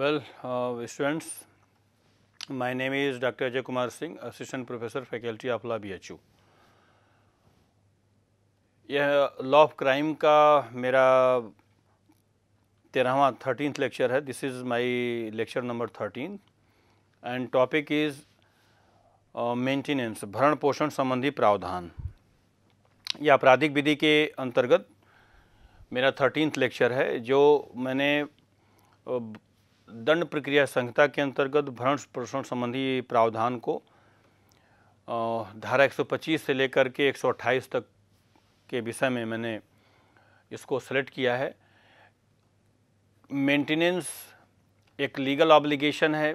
Well, uh, students, my name is Dr. Ajay Kumar Singh, Assistant Professor, Faculty of Law, BHU. यह law of crime का मेरा तेरहवा thirteen lecture है this is my lecture number thirteen and topic is maintenance भरण पोषण संबंधी प्रावधान यह आपराधिक विधि के अंतर्गत मेरा थर्टीनथ लेक्चर है जो मैंने अ, दंड प्रक्रिया संहिता के अंतर्गत भरण पोषण संबंधी प्रावधान को धारा 125 से लेकर के 128 तक के विषय में मैंने इसको सेलेक्ट किया है। मेंटेनेंस एक लीगल ऑब्लिगेशन है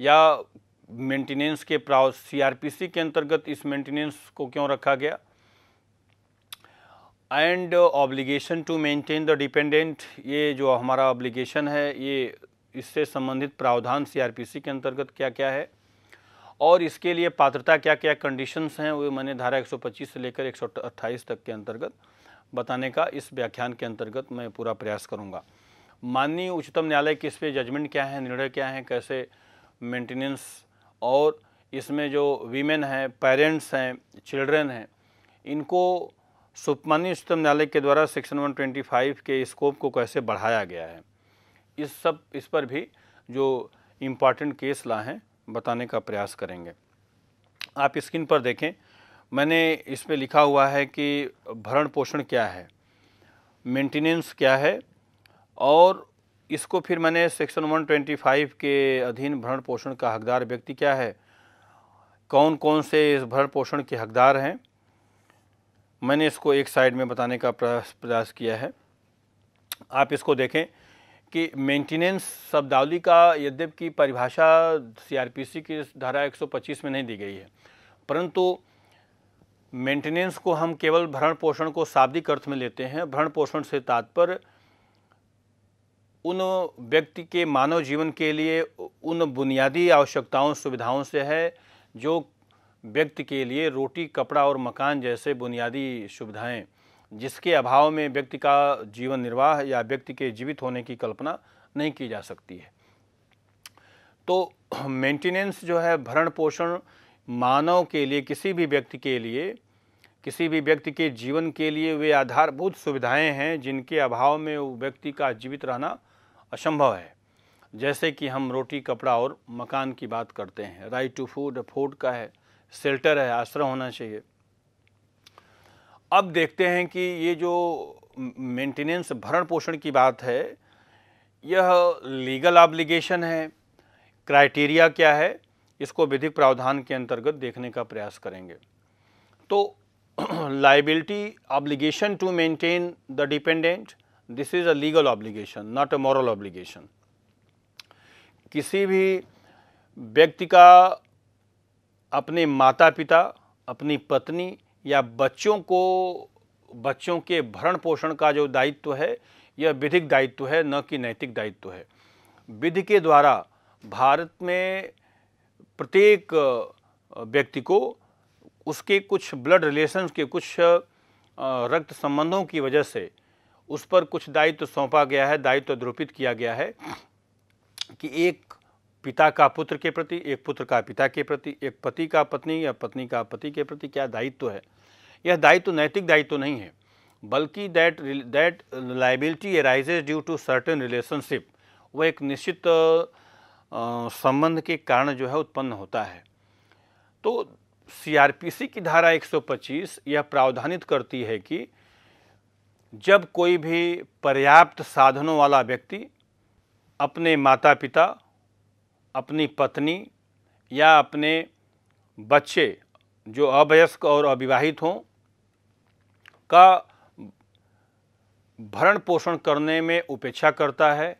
या मेंटेनेंस के प्राव सीआरपीसी के अंतर्गत इस मेंटेनेंस को क्यों रखा गया? And obligation to maintain the dependent ये जो हमारा ऑब्लिगेशन है, ये इससे संबंधित प्रावधान सीआरपीसी के अंतर्गत क्या क्या है? और इसके लिए पात्रता क्या क्या कंडीशंस हैं, वो मैंने धारा 125 से लेकर 128 तक के अंतर्गत बताने का इस व्याख्यान के अंतर्गत मैं पूरा प्रयास करूँगा। माननीय उच्चतम न्यायालय के इस पर जजमेंट क्या है, निर्णय क्या है, कैसे मेंटेनेंस और इसमें जो वीमेन हैं पेरेंट्स हैं चिल्ड्रन हैं, इनको सुपमान्य उच्चतम न्यायालय के द्वारा सेक्शन 125 के स्कोप को कैसे बढ़ाया गया है? इस सब, इस पर भी जो इंपॉर्टेंट केस ला हैं, बताने का प्रयास करेंगे। आप स्क्रीन पर देखें, मैंने इस पे लिखा हुआ है कि भरण पोषण क्या है मेंटेनेंस क्या है, और इसको फिर मैंने सेक्शन 125 के अधीन भरण पोषण का हकदार व्यक्ति क्या है कौन कौन से इस भरण पोषण के हकदार हैं, मैंने इसको एक साइड में बताने का प्रयास किया है। आप इसको देखें कि मेंटेनेंस शब्दावली का यद्यपि परिभाषा सीआरपीसी की धारा 125 में नहीं दी गई है, परंतु मेंटेनेंस को हम केवल भरण पोषण को शाब्दिक अर्थ में लेते हैं। भरण पोषण से तात्पर्य उन व्यक्ति के मानव जीवन के लिए उन बुनियादी आवश्यकताओं, सुविधाओं से है जो व्यक्ति के लिए रोटी, कपड़ा और मकान जैसे बुनियादी सुविधाएँ जिसके अभाव में व्यक्ति का जीवन निर्वाह या व्यक्ति के जीवित होने की कल्पना नहीं की जा सकती है। तो मेंटेनेंस जो है, भरण पोषण मानव के लिए, किसी भी व्यक्ति के लिए, किसी भी व्यक्ति के जीवन के लिए वे आधारभूत सुविधाएँ हैं जिनके अभाव में व्यक्ति का जीवित रहना असंभव है। जैसे कि हम रोटी, कपड़ा और मकान की बात करते हैं। राइट टू फ़ूड फ़ूड का है शेल्टर है, आश्रय होना चाहिए। अब देखते हैं कि ये जो मेंटेनेंस भरण पोषण की बात है, यह लीगल ऑब्लिगेशन है क्राइटेरिया क्या है, इसको विधिक प्रावधान के अंतर्गत देखने का प्रयास करेंगे। तो liability obligation to maintain the dependent this is a legal obligation not a moral obligation किसी भी व्यक्ति का अपने माता पिता अपनी पत्नी या बच्चों को, बच्चों के भरण पोषण का जो दायित्व है, यह विधिक दायित्व है, न कि नैतिक दायित्व है। विधि के द्वारा भारत में प्रत्येक व्यक्ति को उसके कुछ ब्लड रिलेशंस के कुछ रक्त संबंधों की वजह से उस पर कुछ दायित्व सौंपा गया है, दायित्व द्रोपित किया गया है कि एक पिता का पुत्र के प्रति, एक पुत्र का पिता के प्रति, एक पति का पत्नी या पत्नी का पति के प्रति क्या दायित्व है? यह दायित्व नैतिक दायित्व नहीं है, बल्कि that that liability arises due to certain relationship वह एक निश्चित संबंध के कारण जो है उत्पन्न होता है। तो सीआरपीसी की धारा 125 यह प्रावधानित करती है कि जब कोई भी पर्याप्त साधनों वाला व्यक्ति अपने माता पिता अपनी पत्नी या अपने बच्चे जो अवयस्क और अविवाहित हों का भरण पोषण करने में उपेक्षा करता है,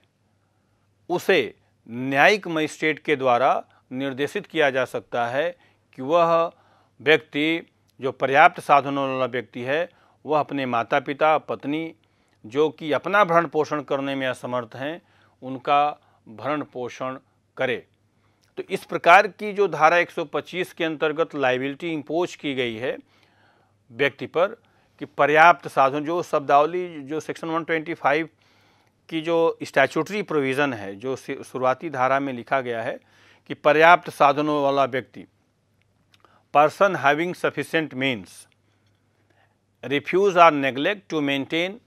उसे न्यायिक मजिस्ट्रेट के द्वारा निर्देशित किया जा सकता है कि वह व्यक्ति, जो पर्याप्त साधनों वाला व्यक्ति है, वह अपने माता पिता पत्नी, जो कि अपना भरण पोषण करने में असमर्थ हैं, उनका भरण पोषण करे। तो इस प्रकार की जो धारा 125 के अंतर्गत लाइबिलिटी इम्पोज की गई है, व्यक्ति पर कि पर्याप्त साधन, जो शब्दावली, जो सेक्शन 125 की जो स्टैचूटरी प्रोविज़न है, जो शुरुआती धारा में लिखा गया है कि पर्याप्त साधनों वाला व्यक्ति person having sufficient means refuse or neglect to maintain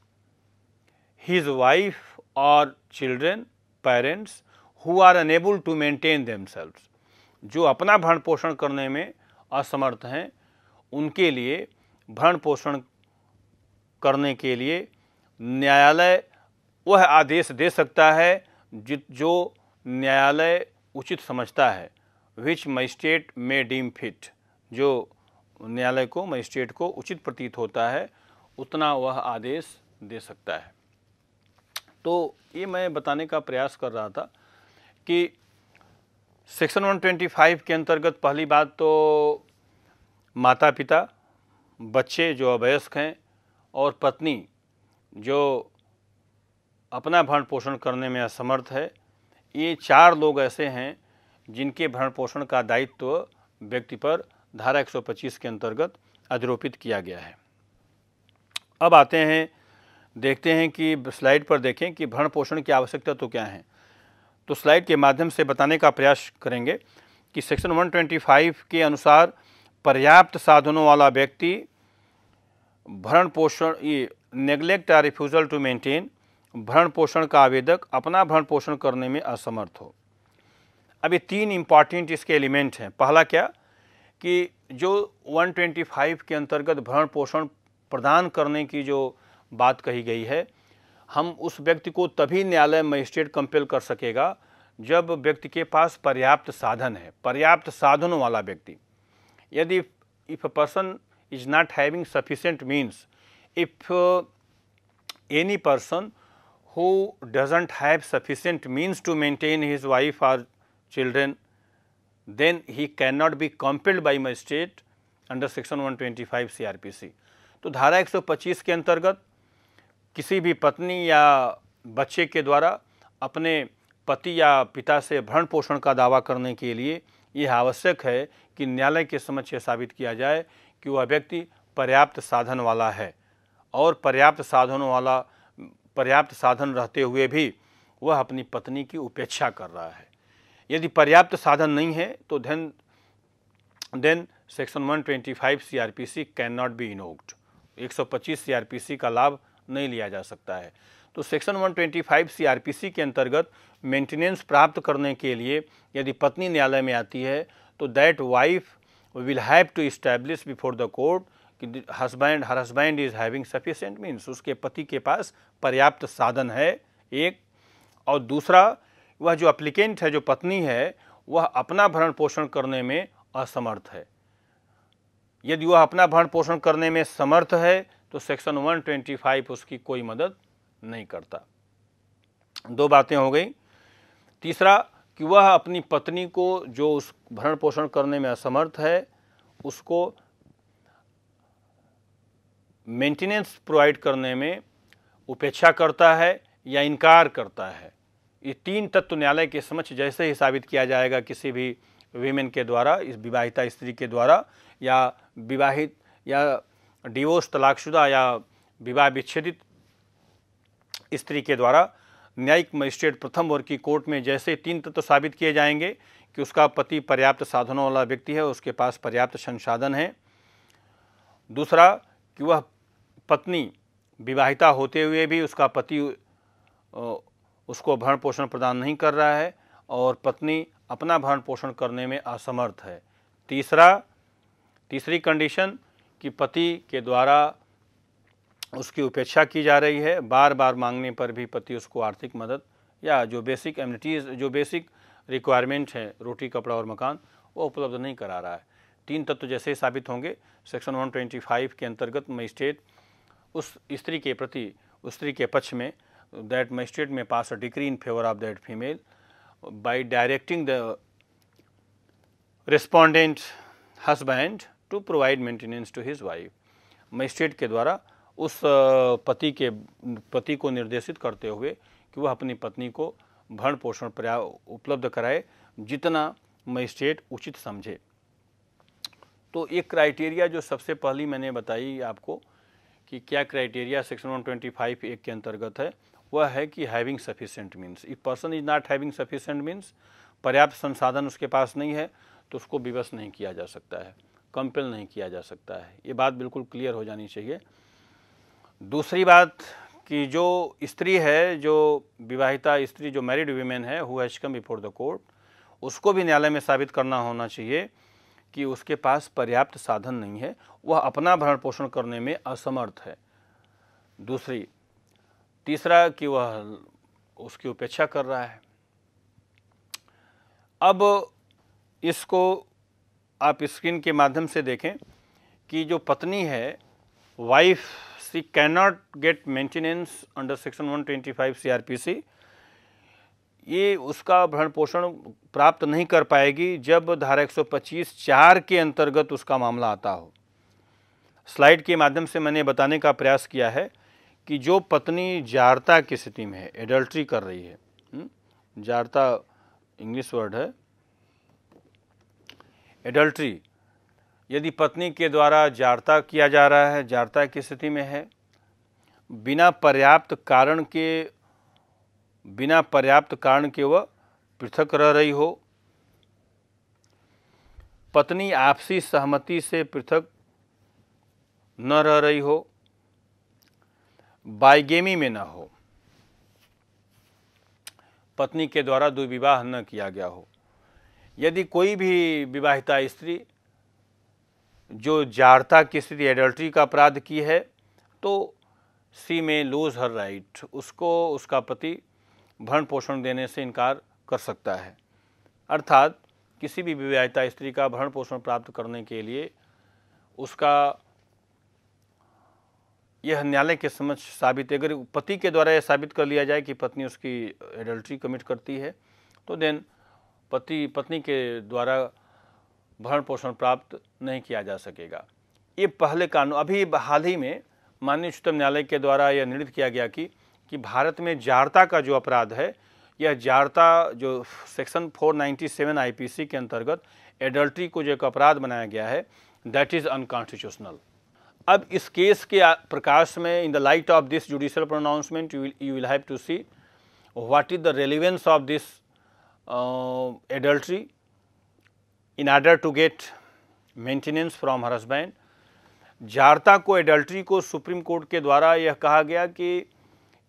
his wife और children parents who are unable to maintain themselves जो अपना भरण पोषण करने में असमर्थ हैं, उनके लिए, भरण पोषण करने के लिए न्यायालय वह आदेश दे सकता है जो न्यायालय उचित समझता है which magistrate may deem fit जो न्यायालय को मजिस्ट्रेट को उचित प्रतीत होता है, उतना वह आदेश दे सकता है। तो ये मैं बताने का प्रयास कर रहा था कि सेक्शन 125 के अंतर्गत पहली बात तो माता पिता बच्चे जो अवयस्क हैं और पत्नी जो अपना भरण पोषण करने में असमर्थ है, ये चार लोग ऐसे हैं जिनके भरण पोषण का दायित्व तो व्यक्ति पर धारा 125 के अंतर्गत अधिरोपित किया गया है। अब आते हैं, देखते हैं कि स्लाइड पर देखें कि भरण पोषण की आवश्यकता तो क्या है। तो स्लाइड के माध्यम से बताने का प्रयास करेंगे कि सेक्शन 125 के अनुसार पर्याप्त साधनों वाला व्यक्ति भरण पोषण, ये नेग्लेक्ट या रिफ्यूज़ल टू मेंटेन भरण पोषण का आवेदक अपना भरण पोषण करने में असमर्थ हो। अभी तीन इंपॉर्टेंट इसके एलिमेंट हैं। पहला क्या? कि जो 125 के अंतर्गत भरण पोषण प्रदान करने की जो बात कही गई है हम उस व्यक्ति को तभी न्यायालय मजिस्ट्रेट कंपेल कर सकेगा जब व्यक्ति के पास पर्याप्त साधन है, पर्याप्त साधनों वाला व्यक्ति। यदि if a person is not having sufficient means if any person who doesn't have sufficient means to maintain his wife or children then he can not be compelled by magistrate under section 125 CrPC तो धारा 125 के अंतर्गत किसी भी पत्नी या बच्चे के द्वारा अपने पति या पिता से भरण पोषण का दावा करने के लिए यह आवश्यक है कि न्यायालय के समक्ष यह साबित किया जाए कि वह व्यक्ति पर्याप्त साधन वाला है और पर्याप्त साधनों वाला, पर्याप्त साधन रहते हुए भी वह अपनी पत्नी की उपेक्षा कर रहा है। यदि पर्याप्त साधन नहीं है तो then then section 125 CrPC can not be invoked 125 CrPC का लाभ नहीं लिया जा सकता है। तो सेक्शन 125 सीआरपीसी के अंतर्गत मेंटेनेंस प्राप्त करने के लिए यदि पत्नी न्यायालय में आती है तो that wife will have to establish before the court कि husband her husband is having sufficient means उसके पति के पास पर्याप्त साधन है, एक। और दूसरा, वह जो अप्लीकेंट है, जो पत्नी है, वह अपना भरण पोषण करने में असमर्थ है। यदि वह अपना भरण पोषण करने में समर्थ है तो सेक्शन 125 उसकी कोई मदद नहीं करता। दो बातें हो गई। तीसरा कि वह अपनी पत्नी को जो उस भरण पोषण करने में असमर्थ है, उसको मेंटेनेंस प्रोवाइड करने में उपेक्षा करता है या इनकार करता है। ये तीन तत्व न्यायालय के समक्ष जैसे ही साबित किया जाएगा किसी भी वीमेन के द्वारा, इस विवाहिता स्त्री के द्वारा या विवाहित या डिवोर्स तलाकशुदा या विवाह विच्छेदित स्त्री के द्वारा न्यायिक मजिस्ट्रेट प्रथम वर्ग की कोर्ट में जैसे तीन तत्व तो साबित किए जाएँगे कि उसका पति पर्याप्त साधनों वाला व्यक्ति है, उसके पास पर्याप्त संसाधन है। दूसरा, कि वह पत्नी विवाहिता होते हुए भी उसका पति उसको भरण पोषण प्रदान नहीं कर रहा है और पत्नी अपना भरण पोषण करने में असमर्थ है। तीसरा, तीसरी कंडीशन कि पति के द्वारा उसकी उपेक्षा की जा रही है। बार बार मांगने पर भी पति उसको आर्थिक मदद या जो बेसिक एमिनिटीज़ जो बेसिक रिक्वायरमेंट हैं, रोटी, कपड़ा और मकान, वो उपलब्ध नहीं करा रहा है। तीन तत्व जैसे ही साबित होंगे सेक्शन 125 के अंतर्गत मजिस्ट्रेट उस स्त्री के प्रति स्त्री के पक्ष में दैट मजिस्ट्रेट में pass a decree in favour of that female by directing the respondent husband to provide maintenance to his wife magistrate के द्वारा उस पति के, पति को निर्देशित करते हुए कि वह अपनी पत्नी को भरण पोषण पर्या, उपलब्ध कराए, जितना मजिस्ट्रेट उचित समझे। तो एक क्राइटेरिया जो सबसे पहली मैंने बताई आपको कि क्या क्राइटेरिया सेक्शन 125 एक के अंतर्गत है, वह है कि having sufficient means if person is not having sufficient means पर्याप्त संसाधन उसके पास नहीं है तो उसको विवश नहीं किया जा सकता है। कंपेल नहीं किया जा सकता है। ये बात बिल्कुल क्लियर हो जानी चाहिए। दूसरी बात कि जो स्त्री है, जो विवाहिता स्त्री, जो मैरिड वीमेन है who has come before the court उसको भी न्यायालय में साबित करना होना चाहिए कि उसके पास पर्याप्त साधन नहीं है। वह अपना भरण पोषण करने में असमर्थ है। दूसरी, तीसरा कि वह उसकी उपेक्षा कर रहा है। अब इसको आप स्क्रीन के माध्यम से देखें कि जो पत्नी है wife she can not get maintenance under section 125 CrPC ये उसका भरण पोषण प्राप्त नहीं कर पाएगी जब धारा 125 चार के अंतर्गत उसका मामला आता हो। स्लाइड के माध्यम से मैंने बताने का प्रयास किया है कि जो पत्नी जारता की स्थिति में है एडल्ट्री कर रही है हम्म, जारता इंग्लिश वर्ड है एडल्ट्री यदि पत्नी के द्वारा जारता किया जा रहा है, जारता की स्थिति में है, बिना पर्याप्त कारण के, बिना पर्याप्त कारण के वह पृथक रह रही हो। पत्नी आपसी सहमति से पृथक न रह रही हो, बाइगेमी में न हो, पत्नी के द्वारा दुविवाह न किया गया हो। यदि कोई भी विवाहिता स्त्री जो जारता की स्थिति एडल्ट्री का अपराध की है तो सी में लूज हर राइट उसको उसका पति भरण पोषण देने से इनकार कर सकता है। अर्थात किसी भी विवाहिता स्त्री का भरण पोषण प्राप्त करने के लिए उसका यह न्यायालय के समझ साबित, अगर पति के द्वारा यह साबित कर लिया जाए कि पत्नी उसकी एडल्ट्री कमिट करती है तो देन पति, पत्नी के द्वारा भरण पोषण प्राप्त नहीं किया जा सकेगा। ये पहले कानून, अभी हाल ही में माननीय उच्चतम न्यायालय के द्वारा यह निर्णित किया गया कि कि भारत में जारता का जो अपराध है, यह जारता जो सेक्शन 497 आईपीसी के अंतर्गत एडल्ट्री को जो एक अपराध बनाया गया है दैट इज़ अनकॉन्स्टिट्यूशनल अब इस केस के प्रकाश में in the light of this judicial pronouncement you will have to see what is the relevance of this adultery in order to get maintenance from husband जारता को एडल्ट्री को supreme court के द्वारा यह कहा गया कि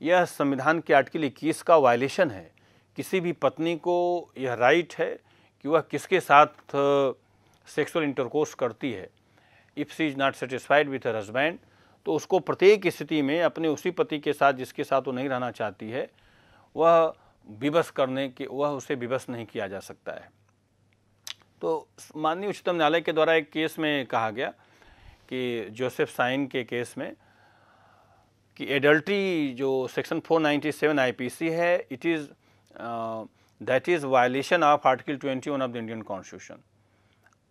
यह संविधान के आर्टिकल इक्कीस का वायलेशन है। किसी भी पत्नी को यह राइट है कि वह किसके साथ सेक्सुअल इंटरकोर्स करती है। If she is not satisfied with her husband तो उसको प्रत्येक स्थिति में अपने उसी पति के साथ जिसके साथ वो नहीं रहना चाहती है, वह विवश करने के, वह उसे विवश नहीं किया जा सकता है। तो माननीय उच्चतम न्यायालय के द्वारा एक केस में कहा गया कि जोसेफ साइन के केस में कि एडल्ट्री जो सेक्शन 497 आईपीसी है it is that is violation of article 21 of the Indian constitution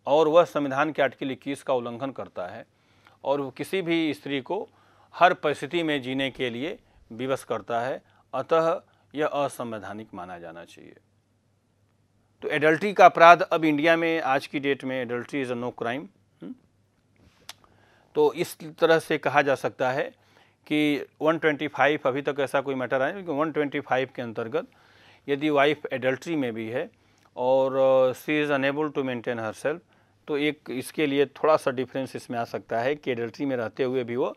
और वह संविधान के आर्टिकल इक्कीस का उल्लंघन करता है और वो किसी भी स्त्री को हर परिस्थिति में जीने के लिए विवश करता है। अतः यह असंवैधानिक माना जाना चाहिए। तो एडल्ट्री का अपराध अब इंडिया में आज की डेट में adultery is a no crime तो इस तरह से कहा जा सकता है कि 125 अभी तक ऐसा कोई मैटर आया क्योंकि 125 के अंतर्गत यदि वाइफ एडल्ट्री में भी है और she is unable to maintain herself तो एक इसके लिए थोड़ा सा डिफरेंस इसमें आ सकता है कि एडल्ट्री में रहते हुए भी वो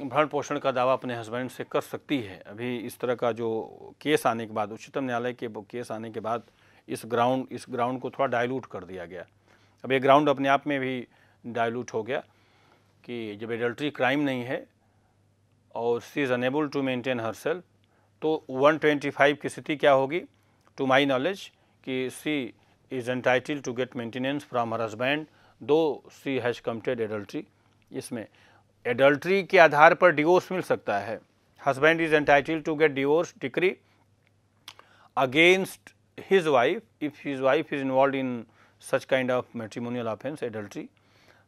भरण पोषण का दावा अपने हस्बैंड से कर सकती है। अभी इस तरह का जो केस आने के बाद, उच्चतम न्यायालय के केस आने के बाद इस ग्राउंड इस ग्राउंड को थोड़ा डायलूट कर दिया गया। अब ये ग्राउंड अपने आप में भी डायलूट हो गया कि जब एडल्ट्री क्राइम नहीं है और she is unable to maintain herself तो 125 की स्थिति क्या होगी? टू माई नॉलेज कि she is entitled to get maintenance from her husband though she has committed adultery इसमें एडल्ट्री के आधार पर डिवोर्स मिल सकता है। Husband is entitle to get divorce decree against his wife if his wife is involve in such kind of matrimonial offence adultery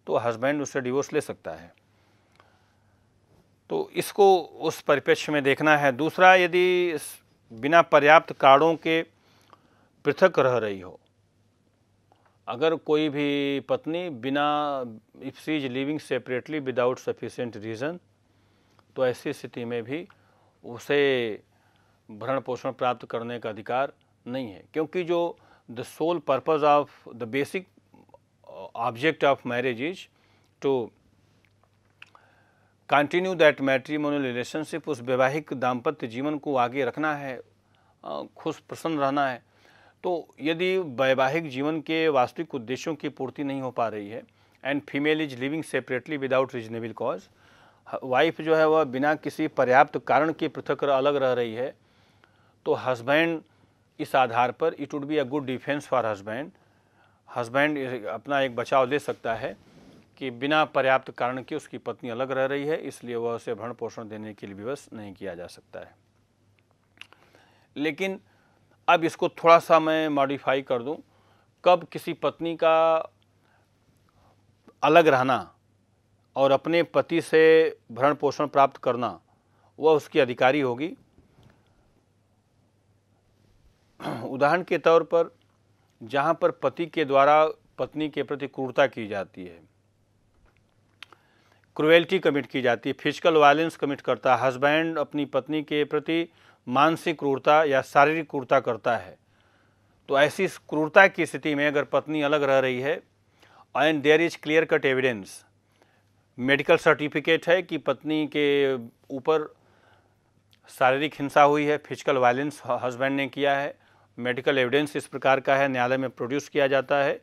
तो husband उससे divorce ले सकता है। तो इसको उस परिप्रेक्ष्य में देखना है। दूसरा, यदि बिना पर्याप्त कारणों के पृथक रह रही हो अगर कोई भी पत्नी बिना if she is living separately without sufficient reason तो ऐसी स्थिति में भी उसे भरण पोषण प्राप्त करने का अधिकार नहीं है। क्योंकि जो the sole purpose of the basic object of marriage is to continue that matrimonial relationship उस वैवाहिक दाम्पत्य जीवन को आगे रखना है खुश प्रसन्न रहना है तो यदि वैवाहिक जीवन के वास्तविक उद्देश्यों की पूर्ति नहीं हो पा रही है and female is living separately without reasonable cause wife जो है वह बिना किसी पर्याप्त कारण के पृथक अलग रह रही है तो हस्बैंड इस आधार पर it would be a good defence for husband husband अपना एक बचाव ले सकता है कि बिना पर्याप्त कारण के उसकी पत्नी अलग रह रही है, इसलिए वह उसे भरण पोषण देने के लिए विवश नहीं किया जा सकता है। लेकिन अब इसको थोड़ा सा मैं मॉडिफाई कर दूँ। कब किसी पत्नी का अलग रहना और अपने पति से भरण पोषण प्राप्त करना, वह उसकी अधिकारी होगी। उदाहरण के तौर पर, जहाँ पर पति के द्वारा पत्नी के प्रति क्रूरता की जाती है, क्रुएल्टी कमिट की जाती है, फ़िज़िकल वायलेंस कमिट करता है, हस्बैंड अपनी पत्नी के प्रति मानसिक क्रूरता या शारीरिक क्रूरता करता है। तो ऐसी क्रूरता की स्थिति में अगर पत्नी अलग रह रही है and there is clear cut evidence medical certificate है कि पत्नी के ऊपर शारीरिक हिंसा हुई है फ़िज़िकल वायलेंस हस्बैंड ने किया है मेडिकल एविडेंस इस प्रकार का है, न्यायालय में प्रोड्यूस किया जाता है।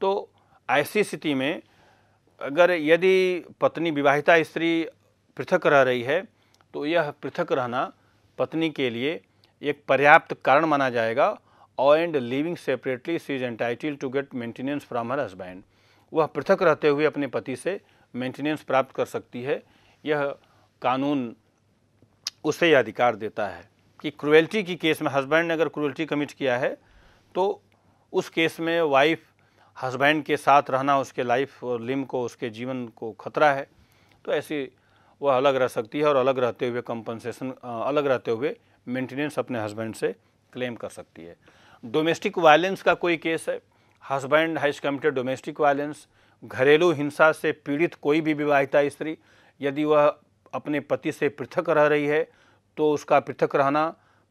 तो ऐसी स्थिति में अगर यदि पत्नी विवाहिता स्त्री पृथक रह रही है तो यह पृथक रहना पत्नी के लिए एक पर्याप्त कारण माना जाएगा और and living separately she is entitle to get maintenance from her husband वह पृथक रहते हुए अपने पति से मेंटेनेंस प्राप्त कर सकती है। यह कानून उसे यह अधिकार देता है कि क्रुएल्टी की केस में हस्बैंड ने अगर क्रुएल्टी कमिट किया है तो उस केस में वाइफ हस्बैंड के साथ रहना, उसके लाइफ और लिम को, उसके जीवन को खतरा है। तो ऐसी वह अलग रह सकती है और अलग रहते हुए कंपनसेशन अलग रहते हुए मेंटेनेंस अपने हस्बैंड से क्लेम कर सकती है। डोमेस्टिक वायलेंस का कोई केस है। Husband has committed domestic violence घरेलू हिंसा से पीड़ित कोई भी विवाहिता स्त्री, यदि वह अपने पति से पृथक रह रही है तो उसका पृथक रहना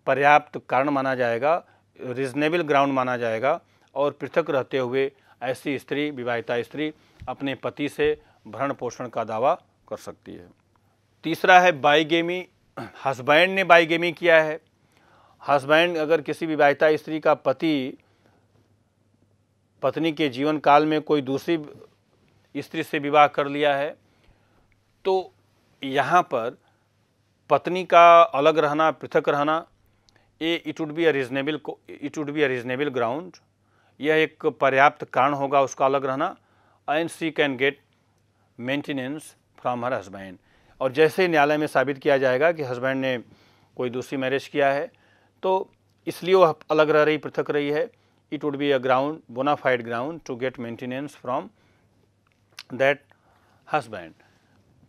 पर्याप्त कारण माना जाएगा रिजनेबल ग्राउंड माना जाएगा और पृथक रहते हुए ऐसी स्त्री, विवाहिता स्त्री अपने पति से भरण पोषण का दावा कर सकती है। तीसरा है बाईगेमी। हस्बैंड ने बाईगेमी किया है। हस्बैंड अगर किसी विवाहिता स्त्री का पति, पत्नी के जीवन काल में कोई दूसरी स्त्री से विवाह कर लिया है तो यहाँ पर पत्नी का अलग रहना, पृथक रहना, ये it would be a reasonable it would be a reasonable ground यह एक पर्याप्त कारण होगा, उसका अलग रहना। And she can get maintenance from her husband और जैसे ही न्यायालय में साबित किया जाएगा कि हस्बैंड ने कोई दूसरी मैरिज किया है तो इसलिए वह अलग रह रही, पृथक रही है। It would be a ground bona fide ground to get maintenance from that husband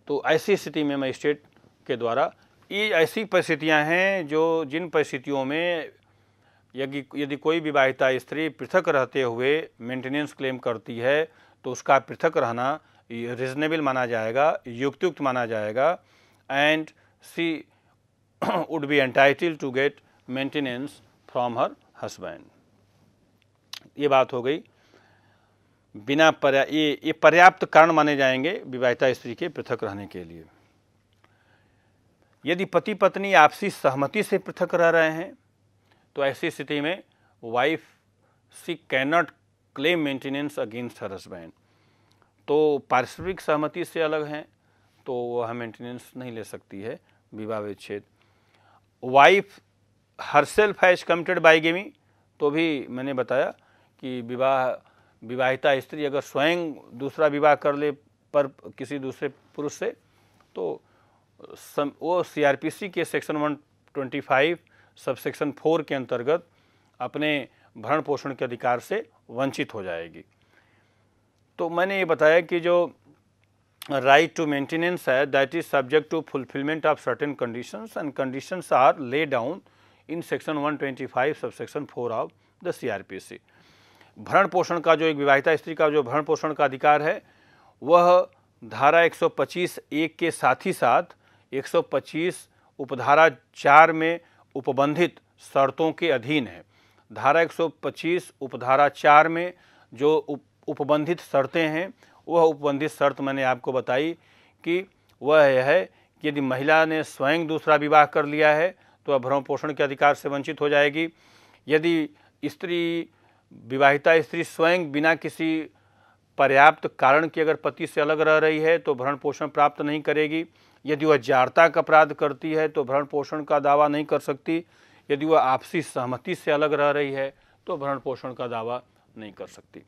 तो ऐसी स्थिति में मजिस्ट्रेट के द्वारा ये ऐसी परिस्थितियाँ हैं जो जिन परिस्थितियों में यदि यदि कोई विवाहिता स्त्री पृथक रहते हुए मेंटेनेंस क्लेम करती है तो उसका पृथक रहना रिजनेबल माना जाएगा, युक्तयुक्त माना जाएगा and she would be entitle to get maintenance from her husband ये बात हो गई। बिना पर्या, ये ये पर्याप्त कारण माने जाएँगे विवाहिता स्त्री के पृथक रहने के लिए। यदि पति पत्नी आपसी सहमति से पृथक रह रहे हैं तो ऐसी स्थिति में wife she cannot claim maintenance against her husband तो पारिश्रमिक सहमति से अलग हैं तो वह मेंटेनेंस नहीं ले सकती है विवाह विच्छेद wife herself has committed bigamy तो भी मैंने बताया कि विवाह विवाहिता स्त्री अगर स्वयं दूसरा विवाह कर ले पर किसी दूसरे पुरुष से तो सम, वो सीआरपीसी के सेक्शन 125 सब सेक्शन फोर के अंतर्गत अपने भरण पोषण के अधिकार से वंचित हो जाएगी। तो मैंने ये बताया कि जो राइट टू मेंटेनेंस है that is subject to fulfilment of certain conditions and conditions are laid down in section 125 sub section four of the CrPC भरण पोषण का जो एक विवाहिता स्त्री का जो भरण पोषण का अधिकार है वह धारा 125 एक के साथ ही साथ 125 उपधारा चार में उपबंधित शर्तों के अधीन है। धारा 125 उपधारा चार में जो उप, उपबंधित शर्तें हैं। वह उपबंधित शर्त मैंने आपको बताई कि वह है कि यदि महिला ने स्वयं दूसरा विवाह कर लिया है तो वह भरण पोषण के अधिकार से वंचित हो जाएगी। यदि स्त्री, विवाहिता स्त्री स्वयं बिना किसी पर्याप्त कारण के अगर पति से अलग रह रही है तो भरण पोषण प्राप्त नहीं करेगी। यदि वह जारता का अपराध करती है तो भरण पोषण का दावा नहीं कर सकती। यदि वह आपसी सहमति से अलग रह रही है तो भरण पोषण का दावा नहीं कर सकती।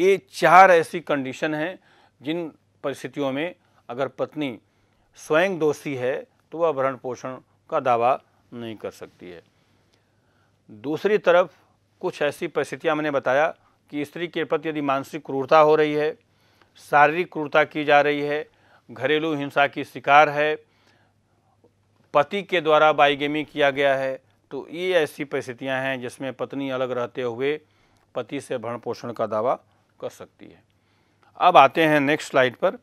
ये चार ऐसी कंडीशन हैं जिन परिस्थितियों में अगर पत्नी स्वयं दोषी है तो वह भरण पोषण का दावा नहीं कर सकती है। दूसरी तरफ़, कुछ ऐसी परिस्थितियाँ मैंने बताया कि स्त्री के प्रति यदि मानसिक क्रूरता हो रही है, शारीरिक क्रूरता की जा रही है, घरेलू हिंसा की शिकार है, पति के द्वारा बाईगेमी किया गया है तो ये ऐसी परिस्थितियाँ हैं जिसमें पत्नी अलग रहते हुए पति से भरण पोषण का दावा कर सकती है। अब आते हैं नेक्स्ट स्लाइड पर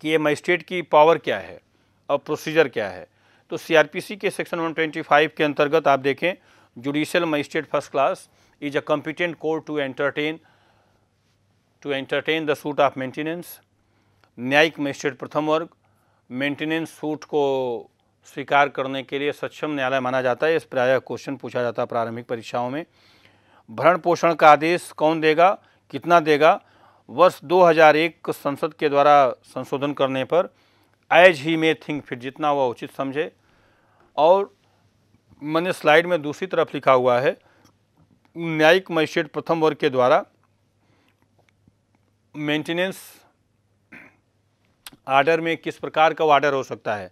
कि ये मजिस्ट्रेट की पावर क्या है और प्रोसीजर क्या है। तो सीआरपीसी के सेक्शन 125 के अंतर्गत आप देखें judicial magistrate first class is a competent court to entertain to entertain the suit of maintenance न्यायिक मजिस्ट्रेट प्रथम वर्ग मेंटेनेंस सूट को स्वीकार करने के लिए सक्षम न्यायालय माना जाता है। इस प्राय क्वेश्चन पूछा जाता है प्रारंभिक परीक्षाओं में। भरण पोषण का आदेश कौन देगा? कितना देगा? वर्ष 2001 संसद के द्वारा संशोधन करने पर एज ही मे थिंक फिर जितना वह उचित समझे। और मैंने स्लाइड में दूसरी तरफ़ लिखा हुआ है, न्यायिक मजिस्ट्रेट प्रथम वर्ग के द्वारा मेंटेनेंस आर्डर में किस प्रकार का ऑर्डर हो सकता है?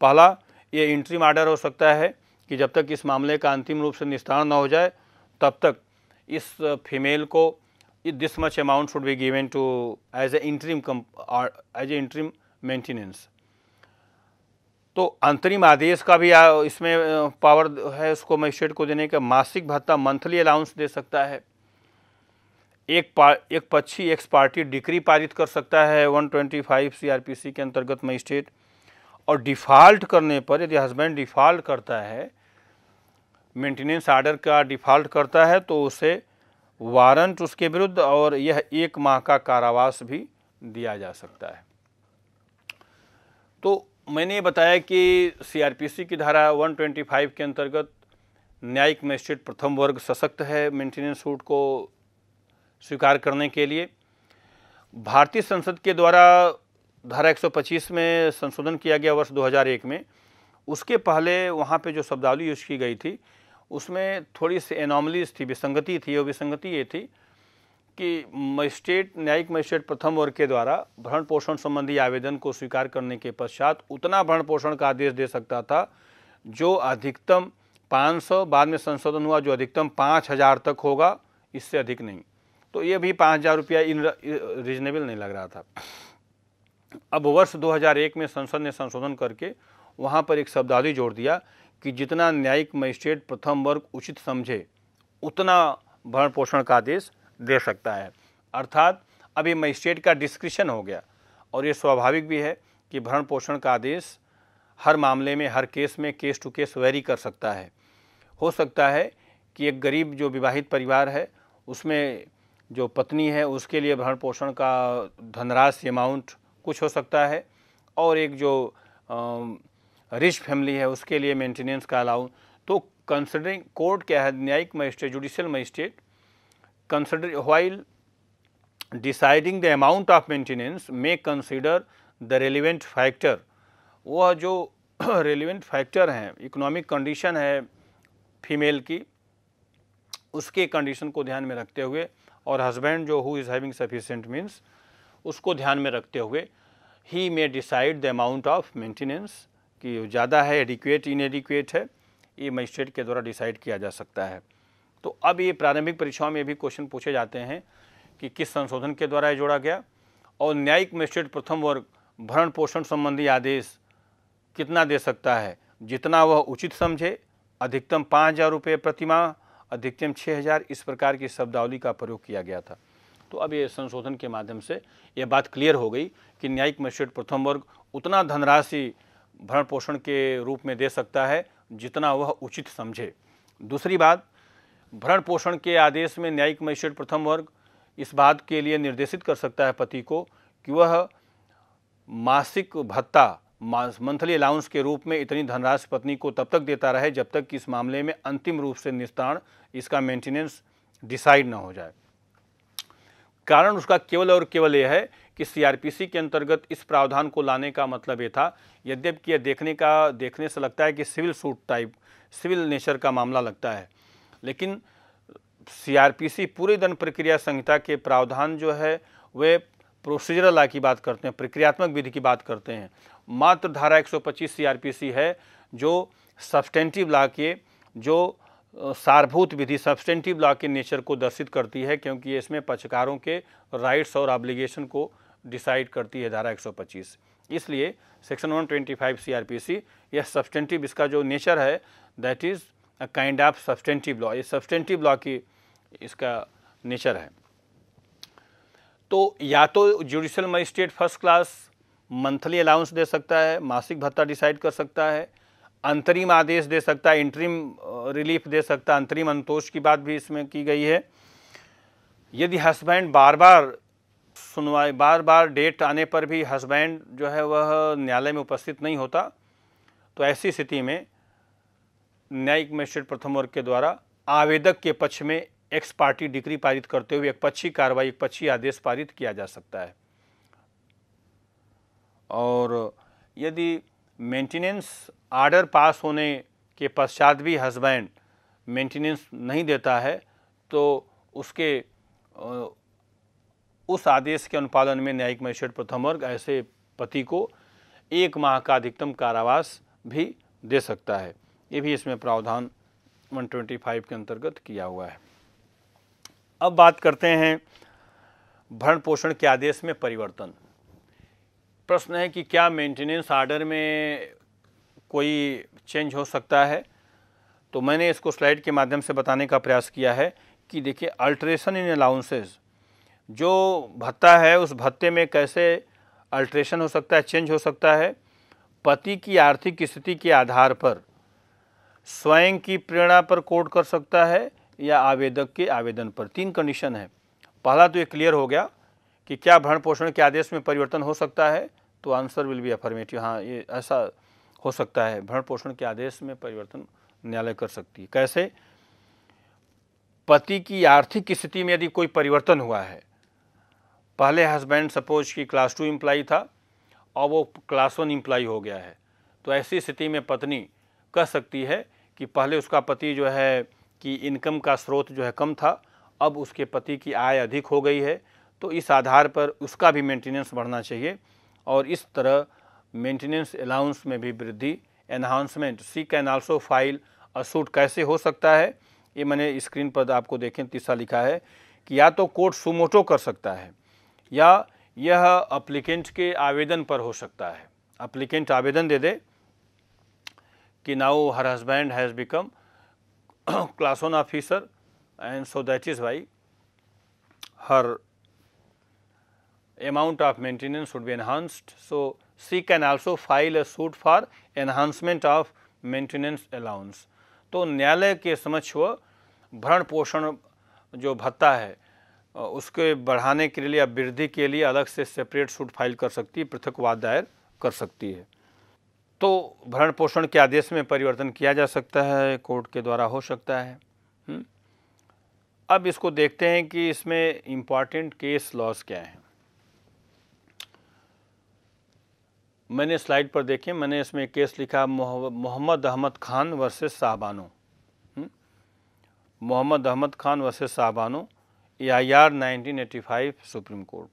पहला, ये इंट्रीम आर्डर हो सकता है कि जब तक इस मामले का अंतिम रूप से निस्तारण न हो जाए, तब तक इस फीमेल को this much amount should be given to as a interim as a interim maintenance तो अंतरिम आदेश का भी इसमें पावर है उसको मजिस्ट्रेट को देने का। मासिक भत्ता मंथली अलाउंस दे सकता है। एक पा, एक पक्षी एक्स पार्टी डिक्री पारित कर सकता है 125 सीआरपीसी के अंतर्गत मजिस्ट्रेट और डिफ़ॉल्ट करने पर, यदि हस्बैंड डिफ़ॉल्ट करता है मेंटेनेंस आर्डर का डिफ़ॉल्ट करता है तो उसे वारंट उसके विरुद्ध और यह एक माह का कारावास भी दिया जा सकता है। तो मैंने बताया कि सीआरपीसी की धारा 125 के अंतर्गत न्यायिक मजिस्ट्रेट प्रथम वर्ग सशक्त है मेंटेनेंस सूट को स्वीकार करने के लिए। भारतीय संसद के द्वारा धारा 125 में संशोधन किया गया वर्ष 2001 में, उसके पहले वहाँ पे जो शब्दावली यूज़ की गई थी उसमें थोड़ी सी एनॉमलीज थी, विसंगति थी, और विसंगति ये थी कि मजिस्ट्रेट, न्यायिक मजिस्ट्रेट प्रथम वर्ग के द्वारा भरण पोषण संबंधी आवेदन को स्वीकार करने के पश्चात उतना भरण पोषण का आदेश दे सकता था, जो अधिकतम 500 बाद में संशोधन हुआ, जो अधिकतम पाँच हज़ार तक होगा, इससे अधिक नहीं। तो ये भी पाँच हज़ार रुपया इन रीजनेबल नहीं लग रहा था। अब वर्ष 2001 में संसद ने संशोधन करके वहाँ पर एक शब्दावली जोड़ दिया कि जितना न्यायिक मजिस्ट्रेट प्रथम वर्ग उचित समझे, उतना भरण पोषण का आदेश दे सकता है। अर्थात, अब ये मजिस्ट्रेट का डिस्क्रिप्शन हो गया और ये स्वाभाविक भी है कि भरण पोषण का आदेश हर मामले में, हर केस में, केस टू केस वेरी कर सकता है। हो सकता है कि एक गरीब जो विवाहित परिवार है, उसमें जो पत्नी है, उसके लिए भरण पोषण का धनराशि अमाउंट कुछ हो सकता है और एक जो रिच फैमिली है, उसके लिए मेंटेनेंस का अलाउ। तो कंसिडरिंग कोर्ट क्या है, न्यायिक magistrate judicial magistrate consider while deciding the amount of maintenance may consider the relevant factor वह जो रेलिवेंट फैक्टर हैं इकोनॉमिक कंडीशन है फीमेल की, उसके कंडीशन को ध्यान में रखते हुए, और हस्बैंड जो who is having sufficient means उसको ध्यान में रखते हुए ही may decide the amount of maintenance कि ज़्यादा है एडिक्वेट इनएडिक्वेट है, ये मजिस्ट्रेट के द्वारा डिसाइड किया जा सकता है। तो अब ये प्रारंभिक परीक्षाओं में भी क्वेश्चन पूछे जाते हैं कि किस संशोधन के द्वारा ये जोड़ा गया और न्यायिक मजिस्ट्रेट प्रथम वर्ग भरण पोषण संबंधी आदेश कितना दे सकता है? जितना वह उचित समझे, अधिकतम पाँच हज़ार रुपये प्रतिमाह, अधिकतम छः हज़ार, इस प्रकार की शब्दावली का प्रयोग किया गया था। तो अब ये संशोधन के माध्यम से ये बात क्लियर हो गई कि न्यायिक मजिस्ट्रेट प्रथम वर्ग उतना धनराशि भरण पोषण के रूप में दे सकता है, जितना वह उचित समझे। दूसरी बात भरण पोषण के आदेश में न्यायिक मजिस्ट्रेट प्रथम वर्ग इस बात के लिए निर्देशित कर सकता है पति को कि वह मासिक भत्ता मंथली अलाउंस के रूप में इतनी धनराशि पत्नी को तब तक देता रहे जब तक कि इस मामले में अंतिम रूप से निस्तारण, इसका मेंटेनेंस डिसाइड ना हो जाए। कारण उसका केवल और केवल यह है कि सीआरपीसी के अंतर्गत इस प्रावधान को लाने का मतलब ये था, यद्यपि यह देखने का, देखने से लगता है कि civil suit type, civil nature का मामला लगता है। लेकिन सीआरपीसी पूरे दंड प्रक्रिया संहिता के प्रावधान जो है, वे प्रोसीजरल लॉ की बात करते हैं, प्रक्रियात्मक विधि की बात करते हैं। मात्र धारा 125 सीआरपीसी है, जो सब्सटेंटिव लॉ के, जो सारभूत विधि सब्सटेंटिव लॉ के नेचर को दर्शित करती है, क्योंकि इसमें पक्षकारों के राइट्स और ऑब्लिगेशन को डिसाइड करती है धारा 125 इसलिए सेक्शन 125 सीआरपीसी यह सब्सटेंटिव इसका जो नेचर है that is a kind of substantive law ये सब्सटेंटिव लॉ की इसका नेचर है। तो या तो judicial magistrate first class monthly allowance दे सकता है, मासिक भत्ता डिसाइड कर सकता है, अंतरिम आदेश दे सकता है इंटरिम रिलीफ दे सकता है, अंतरिम अंतोष की बात भी इसमें की गई है। यदि हस्बैंड बार बार सुनवाई बार बार डेट आने पर भी हस्बैंड जो है वह न्यायालय में उपस्थित नहीं होता। तो ऐसी स्थिति में न्यायिक मजिस्ट्रेट प्रथम वर्ग के द्वारा आवेदक के पक्ष में एक्स पार्टी डिग्री पारित करते हुए एक पक्षी कार्रवाई, एक पक्षी आदेश पारित किया जा सकता है। और यदि मेंटेनेंस आर्डर पास होने के पश्चात भी हस्बैंड मेंटेनेंस नहीं देता है तो उसके उस आदेश के अनुपालन में न्यायिक मजिस्ट्रेट प्रथम वर्ग ऐसे पति को एक माह का अधिकतम कारावास भी दे सकता है। ये भी इसमें प्रावधान 125 के अंतर्गत किया हुआ है। अब बात करते हैं भरण पोषण के आदेश में परिवर्तन। प्रश्न है कि क्या मेंटेनेंस आर्डर में कोई चेंज हो सकता है? तो मैंने इसको स्लाइड के माध्यम से बताने का प्रयास किया है कि देखिए, अल्ट्रेशन इन अलाउंसेस जो भत्ता है, उस भत्ते में कैसे अल्ट्रेशन हो सकता है, चेंज हो सकता है, पति की आर्थिक स्थिति के आधार पर स्वयं की प्रेरणा पर कोर्ट कर सकता है या आवेदक के आवेदन पर। तीन कंडीशन है। पहला तो ये क्लियर हो गया कि क्या भरण पोषण के आदेश में परिवर्तन हो सकता है तो आंसर विल बी अफर्मेटिव हाँ ये ऐसा हो सकता है, भरण पोषण के आदेश में परिवर्तन न्यायालय कर सकती है। कैसे? पति की आर्थिक स्थिति में यदि कोई परिवर्तन हुआ है पहले हस्बैंड सपोज़ कि क्लास टू एम्प्लाई था और वो क्लास वन एम्प्लाई हो गया है। तो ऐसी स्थिति में पत्नी कह सकती है कि पहले उसका पति जो है कि इनकम का स्रोत जो है कम था, अब उसके पति की आय अधिक हो गई है। तो इस आधार पर उसका भी मेंटेनेंस बढ़ना चाहिए और इस तरह मेंटेनेंस अलाउंस में भी वृद्धि enhancement she can also file a suit कैसे हो सकता है, ये मैंने स्क्रीन पर आपको देखें, तीसरा लिखा है कि या तो कोर्ट सुमोटो कर सकता है। या यह अप्लीकेंट के आवेदन पर हो सकता है। अप्लीकेंट आवेदन दे दे कि now her husband has become class one officer and so that is why her amount of maintenance should be enhanced so she can also file a suit for enhancement of maintenance allowance तो न्यायालय के समक्ष वह भरण पोषण जो भत्ता है उसके बढ़ाने के लिए या वृद्धि के लिए अलग से सेपरेट सूट फ़ाइल कर सकती है, पृथक वाद दायर कर सकती है तो भरण पोषण के आदेश में परिवर्तन किया जा सकता है, कोर्ट के द्वारा हो सकता है? हम्म? अब इसको देखते हैं कि इसमें इंपॉर्टेंट केस लॉस क्या हैं मैंने स्लाइड पर देखे, मैंने इसमें केस लिखा Mohammad Ahmad Khan versus Shah Bano hmm? Mohammad Ahmad Khan versus Shah Bano A I R nineteen Supreme Court.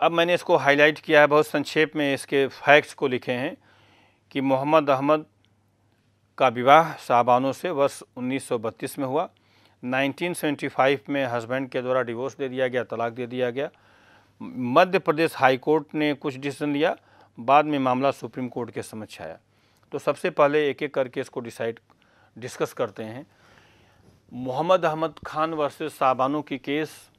अब मैंने इसको हाईलाइट किया है, बहुत संक्षेप में इसके फैक्ट्स को लिखे हैं कि मोहम्मद अहमद का विवाह शाहबानों से वर्ष 1932 में हुआ। 1975 में हस्बैंड के द्वारा डिवोर्स दे दिया गया, तलाक दे दिया गया। मध्य प्रदेश हाई कोर्ट ने कुछ डिसीज़न लिया, बाद में मामला सुप्रीम कोर्ट के समक्ष आया। तो सबसे पहले एक एक करके इसको डिसाइड, डिस्कस करते हैं। मोहम्मद अहमद खान वर्सेस साबानों की केस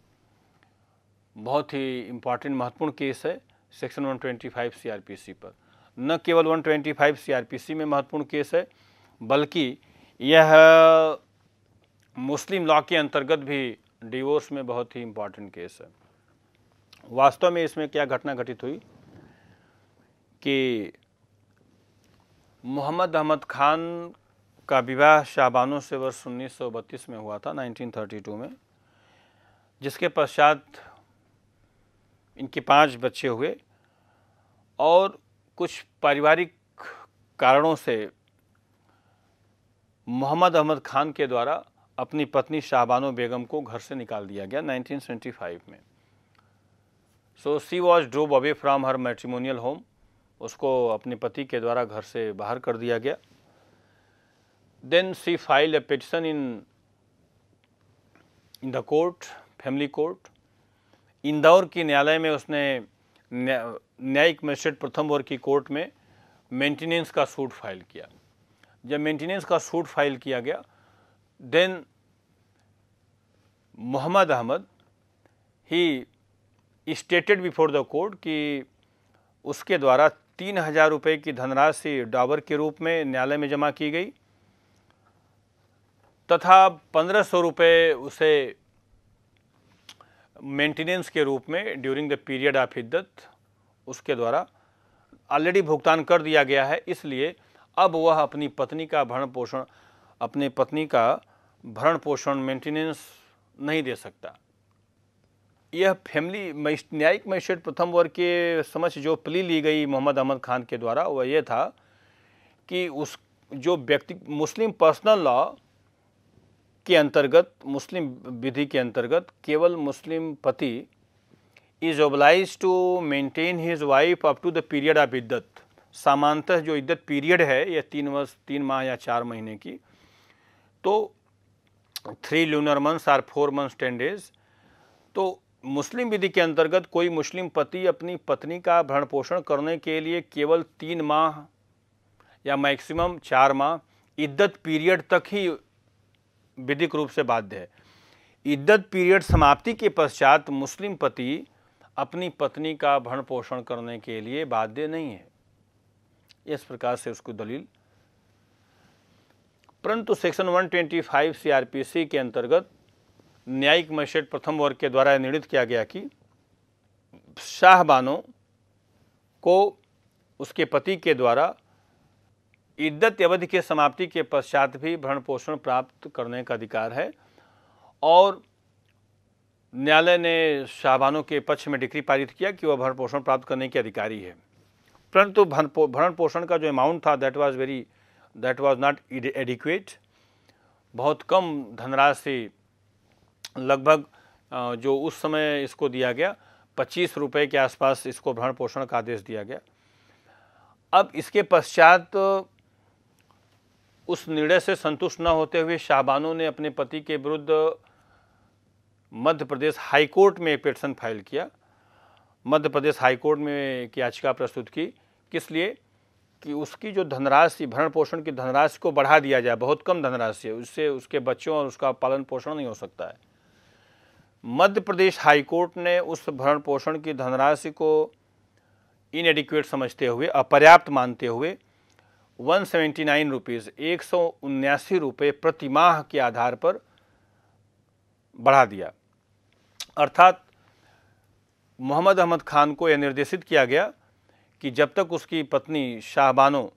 बहुत ही इंपॉर्टेंट महत्वपूर्ण केस है सेक्शन 125 सीआरपीसी पर। न केवल 125 सीआरपीसी में महत्वपूर्ण केस है, बल्कि यह मुस्लिम लॉ के अंतर्गत भी डिवोर्स में बहुत ही इंपॉर्टेंट केस है। वास्तव में इसमें क्या घटना घटित हुई? कि मोहम्मद अहमद खान का विवाह शाहबानों से वर्ष 1932 में हुआ था 1932 में, जिसके पश्चात इनके पाँच बच्चे हुए और कुछ पारिवारिक कारणों से मोहम्मद अहमद खान के द्वारा अपनी पत्नी शाहबानो बेगम को घर से निकाल दिया गया 1975 में। So she was drove away from her matrimonial home उसको अपने पति के द्वारा घर से बाहर कर दिया गया। Then she file a petition in in the court family court Indore की न्यायालय में उसने न्यायिक मजिस्ट्रेट प्रथम वर्ग की कोर्ट में मेंटेनेंस का सूट फ़ाइल किया। जब मेंटेनेंस का सूट फ़ाइल किया गया then Mohammad Ahmad he stated before the court कि उसके द्वारा तीन हज़ार रुपये की धनराशि डाबर के रूप में न्यायालय में जमा की गई। तथा पंद्रह सौ रुपये उसे मेंटेनेंस के रूप में ड्यूरिंग द पीरियड ऑफ़ इद्दत उसके द्वारा ऑलरेडी भुगतान कर दिया गया है। इसलिए अब वह अपनी पत्नी का भरण पोषण, अपने पत्नी का भरण पोषण मेंटेनेंस नहीं दे सकता। यह फैमिली न्यायिक मजिस्ट्रेट प्रथम वर्ग के समझ जो प्ली ली गई मोहम्मद अहमद खान के द्वारा, वह यह था कि उस, जो व्यक्ति, मुस्लिम पर्सनल लॉ के अंतर्गत, मुस्लिम विधि के अंतर्गत, केवल मुस्लिम पति is oblige to maintain his wife up to the period of इद्दत सामान्यतः जो इद्दत पीरियड है, यह तीन वर्ष, तीन माह या चार महीने की तो three lunar months or four months ten days तो मुस्लिम विधि के अंतर्गत कोई मुस्लिम पति अपनी पत्नी का भरण पोषण करने के लिए केवल तीन माह या मैक्सिमम चार माह इद्दत पीरियड तक ही विधिक रूप से बाध्य है। इद्दत पीरियड समाप्ति के पश्चात मुस्लिम पति अपनी पत्नी का भरण पोषण करने के लिए बाध्य नहीं है। इस प्रकार से उसको दलील। परंतु सेक्शन 125 सीआरपीसी के अंतर्गत न्यायिक मजिस्ट्रेट प्रथम वर्ग के द्वारा निर्णित किया गया कि शाहबानों को उसके पति के द्वारा इद्दत अवधि के समाप्ति के पश्चात भी भरण पोषण प्राप्त करने का अधिकार है। और न्यायालय ने शाहबानों के पक्ष में डिग्री पारित किया कि वह भरण पोषण प्राप्त करने के अधिकारी है। परंतु भरण पोषण का जो अमाउंट था that was very that was not adequate बहुत कम धनराशि लगभग जो उस समय इसको दिया गया, पच्चीस रुपये के आसपास इसको भरण पोषण का आदेश दिया गया। अब इसके पश्चात उस निर्णय से संतुष्ट न होते हुए शाहबानों ने अपने पति के विरुद्ध मध्य प्रदेश हाईकोर्ट में एक पिटिशन फ़ाइल किया। मध्य प्रदेश हाईकोर्ट में एक याचिका प्रस्तुत की, किस लिए? कि उसकी जो धनराशि, भरण पोषण की धनराशि को बढ़ा दिया जाए, बहुत कम धनराशि है, उससे उसके बच्चों और उसका पालन पोषण नहीं हो सकता है। मध्य प्रदेश हाईकोर्ट ने उस भरण पोषण की धनराशि को इनएडिक्वेट समझते हुए, अपर्याप्त मानते हुए वन सेवेंटी नाइन रुपीज़ एक सौ उन्यासी रुपये प्रति माह के आधार पर बढ़ा दिया। अर्थात मोहम्मद अहमद खान को यह निर्देशित किया गया कि जब तक उसकी पत्नी शाहबानो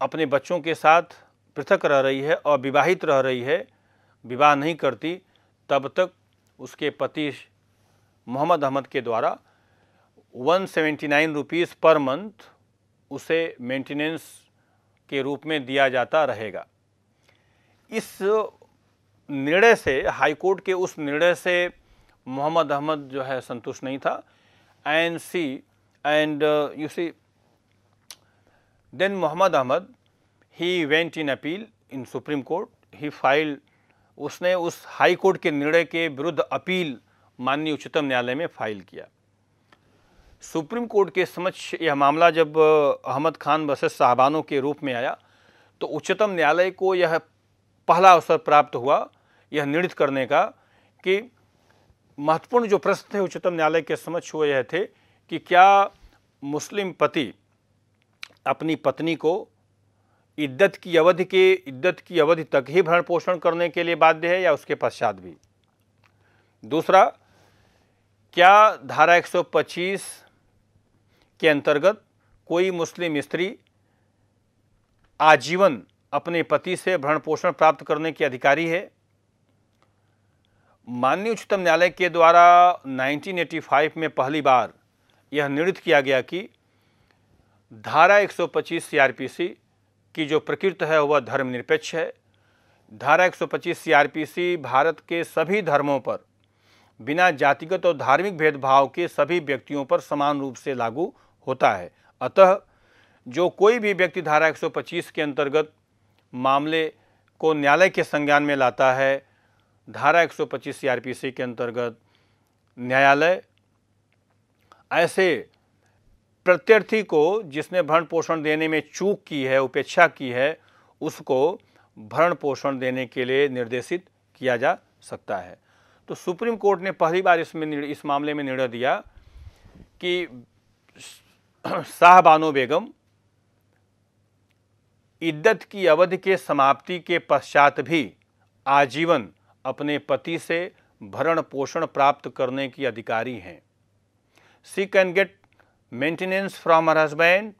अपने बच्चों के साथ पृथक रह रही है और विवाहित रह रही है, विवाह नहीं करती, तब तक उसके पति मोहम्मद अहमद के द्वारा one seventy nine rupees per month उसे मेंटेनेंस के रूप में दिया जाता रहेगा। इस निर्णय से, हाईकोर्ट के उस निर्णय से मोहम्मद अहमद जो है संतुष्ट नहीं था। And she and you see then Mohammad Ahmad he went in appeal in Supreme Court he file उसने उस हाई कोर्ट के निर्णय के विरुद्ध अपील माननीय उच्चतम न्यायालय में फ़ाइल किया। सुप्रीम कोर्ट के समक्ष यह मामला जब अहमद खान बस साहबानों के रूप में आया तो उच्चतम न्यायालय को यह पहला अवसर प्राप्त हुआ, यह निर्णित करने का, कि महत्वपूर्ण जो प्रश्न थे उच्चतम न्यायालय के समक्ष, वो यह थे कि क्या मुस्लिम पति अपनी पत्नी को इद्दत की अवधि के, इद्दत की अवधि तक ही भरण पोषण करने के लिए बाध्य है या उसके पश्चात भी? दूसरा, क्या धारा 125 के अंतर्गत कोई मुस्लिम स्त्री आजीवन अपने पति से भरण पोषण प्राप्त करने की अधिकारी है। माननीय उच्चतम न्यायालय के द्वारा 1985 में पहली बार यह निर्णित किया गया कि धारा 125 सीआरपीसी की जो प्रकृति है, वह धर्मनिरपेक्ष है। धारा 125 सीआरपीसी भारत के सभी धर्मों पर बिना जातिगत और धार्मिक भेदभाव के सभी व्यक्तियों पर समान रूप से लागू होता है। अतः जो कोई भी व्यक्ति धारा 125 के अंतर्गत मामले को न्यायालय के संज्ञान में लाता है, धारा 125 सीआरपीसी के अंतर्गत न्यायालय ऐसे प्रत्यर्थी को जिसने भरण पोषण देने में चूक की है, उपेक्षा की है, उसको भरण पोषण देने के लिए निर्देशित किया जा सकता है। तो सुप्रीम कोर्ट ने पहली बार इसमें इस मामले में निर्णय दिया कि शाहबानो बेगम इद्दत की अवधि के समाप्ति के पश्चात भी आजीवन अपने पति से भरण पोषण प्राप्त करने की अधिकारी हैं। She can get maintenance from her husband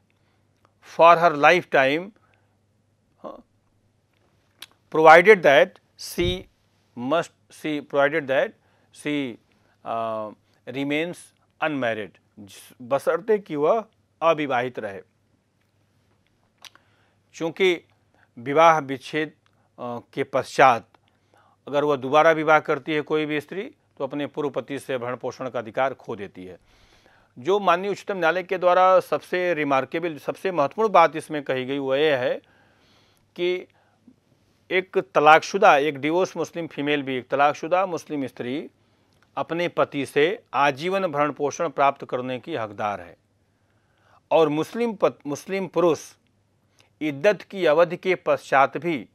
for her lifetime provided that she must she provided that she remains unmarried बसरते कि वह अविवाहित रहे? चूँकि विवाह विच्छेद के पश्चात अगर वह दोबारा विवाह करती है कोई भी स्त्री तो अपने पूर्व पति से भरण पोषण का अधिकार खो देती है। जो माननीय उच्चतम न्यायालय के द्वारा सबसे रिमार्केबल सबसे महत्वपूर्ण बात इसमें कही गई वह यह है कि एक तलाकशुदा एक डिवोर्स मुस्लिम फीमेल भी एक तलाकशुदा मुस्लिम स्त्री अपने पति से आजीवन भरण पोषण प्राप्त करने की हकदार है। और मुस्लिम पत, मुस्लिम पुरुष इद्दत की अवधि के पश्चात भी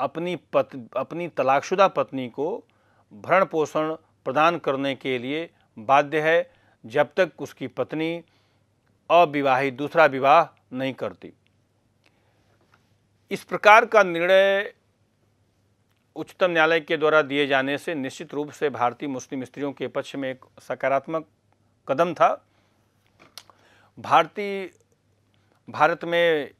अपनी पत अपनी तलाकशुदा पत्नी को भरण पोषण प्रदान करने के लिए बाध्य है जब तक उसकी पत्नी अविवाहित दूसरा विवाह नहीं करती। इस प्रकार का निर्णय उच्चतम न्यायालय के द्वारा दिए जाने से निश्चित रूप से भारतीय मुस्लिम स्त्रियों के पक्ष में एक सकारात्मक कदम था। भारतीय, भारत में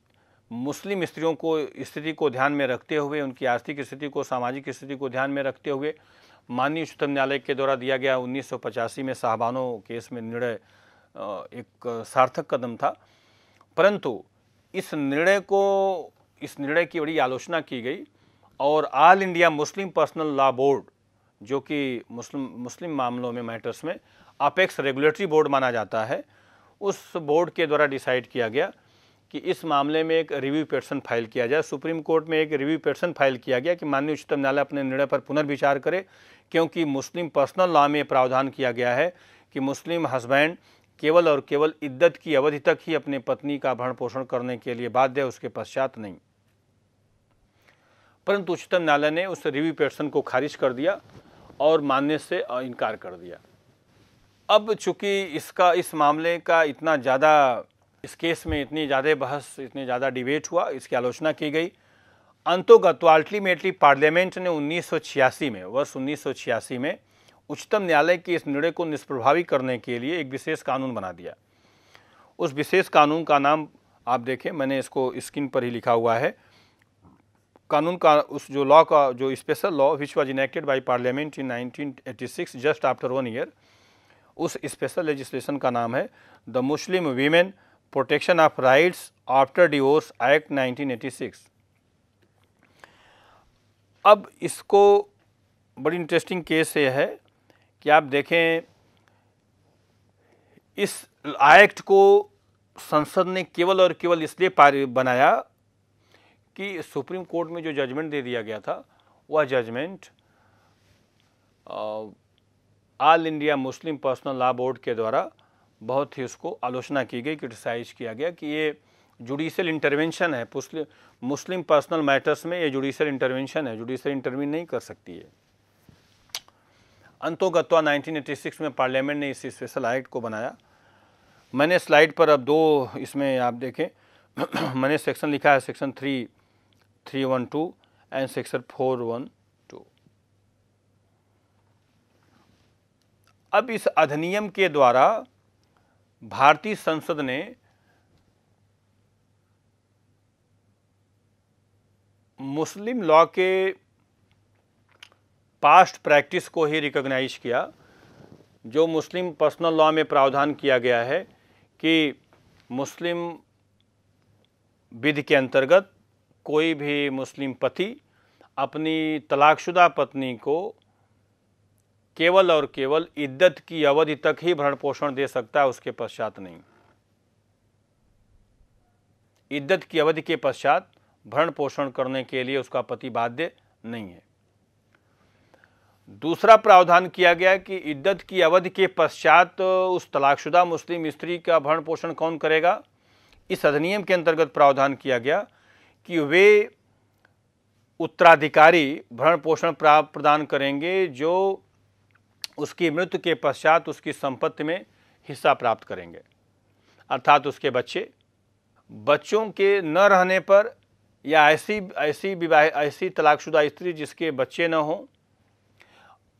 मुस्लिम स्त्रियों को स्थिति को ध्यान में रखते हुए, उनकी आर्थिक स्थिति को, सामाजिक स्थिति को ध्यान में रखते हुए माननीय उच्चतम न्यायालय के द्वारा दिया गया उन्नीस सौ पचासी में साहबानो केस में निर्णय एक सार्थक कदम था। परंतु इस निर्णय को, इस निर्णय की बड़ी आलोचना की गई और all India Muslim personal law board जो कि मुस्लिम मुस्लिम मामलों में मैटर्स में अपेक्स रेगुलेटरी बोर्ड माना जाता है। उस बोर्ड के द्वारा डिसाइड किया गया कि इस मामले में एक रिव्यू पेटिशन फ़ाइल किया जाए। सुप्रीम कोर्ट में एक रिव्यू पेटिशन फ़ाइल किया गया कि माननीय उच्चतम न्यायालय अपने निर्णय पर पुनर्विचार करे, क्योंकि मुस्लिम पर्सनल लॉ में प्रावधान किया गया है कि मुस्लिम हस्बैंड केवल और केवल इद्दत की अवधि तक ही अपनी पत्नी का भरण पोषण करने के लिए बाध्य उसके पश्चात नहीं। परंतु उच्चतम न्यायालय ने उस रिव्यू पेटिशन को खारिज कर दिया और मानने से इनकार कर दिया। अब चूँकि इसका, इस मामले का इतना ज़्यादा, इस केस में इतनी ज़्यादा बहस, इतनी ज़्यादा डिबेट हुआ, इसकी आलोचना की गई। अंतोगत अल्टीमेटली पार्लियामेंट ने 1986 में, वर्ष 1986 में उच्चतम न्यायालय के इस निर्णय को निष्प्रभावी करने के लिए एक विशेष कानून बना दिया। उस विशेष कानून का नाम आप देखें, मैंने इसको स्क्रीन पर ही लिखा हुआ है। कानून का उस जो लॉ का जो special law which was enacted by parliament in 1986 just after one year उस स्पेशल लेजिस्लेशन का नाम है the Muslim women protection of rights after divorce act 1986 अब इसको बड़ी इंटरेस्टिंग केस ये है कि आप देखें, इस एक्ट को संसद ने केवल और केवल इसलिए बनाया कि सुप्रीम कोर्ट में जो जजमेंट दे दिया गया था, वह judgment all India Muslim personal law board के द्वारा बहुत ही उसको आलोचना की गई क्रिटिसाइज किया गया कि ये जुडिशियल इंटरवेंशन है। मुस्लिम पर्सनल मैटर्स में ये जुडिशियल इंटरवेंशन है जुडिशियल इंटरवीन नहीं कर सकती है। अंतोगत्वा 1986 में पार्लियामेंट ने इस स्पेशल एक्ट को बनाया। मैंने स्लाइड पर अब दो इसमें आप देखें। मैंने सेक्शन लिखा है section three three one two and section four one two अब इस अधिनियम के द्वारा भारतीय संसद ने मुस्लिम लॉ के पास्ट प्रैक्टिस को ही रिकॉग्नाइज किया, जो मुस्लिम पर्सनल लॉ में प्रावधान किया गया है कि मुस्लिम विधि के अंतर्गत कोई भी मुस्लिम पति अपनी तलाकशुदा पत्नी को केवल और केवल इद्दत की अवधि तक ही भरण पोषण दे सकता है, उसके पश्चात नहीं। इद्दत की अवधि के पश्चात भरण पोषण करने के लिए उसका पति बाध्य नहीं है। दूसरा प्रावधान किया गया कि इद्दत की अवधि के पश्चात उस तलाकशुदा मुस्लिम स्त्री का भरण पोषण कौन करेगा? इस अधिनियम के अंतर्गत प्रावधान किया गया कि वे उत्तराधिकारी भरण पोषण प्रदान करेंगे जो उसकी मृत्यु के पश्चात उसकी संपत्ति में हिस्सा प्राप्त करेंगे। अर्थात उसके बच्चे, बच्चों के न रहने पर या ऐसी ऐसी विवाह, ऐसी तलाकशुदा स्त्री जिसके बच्चे न हों,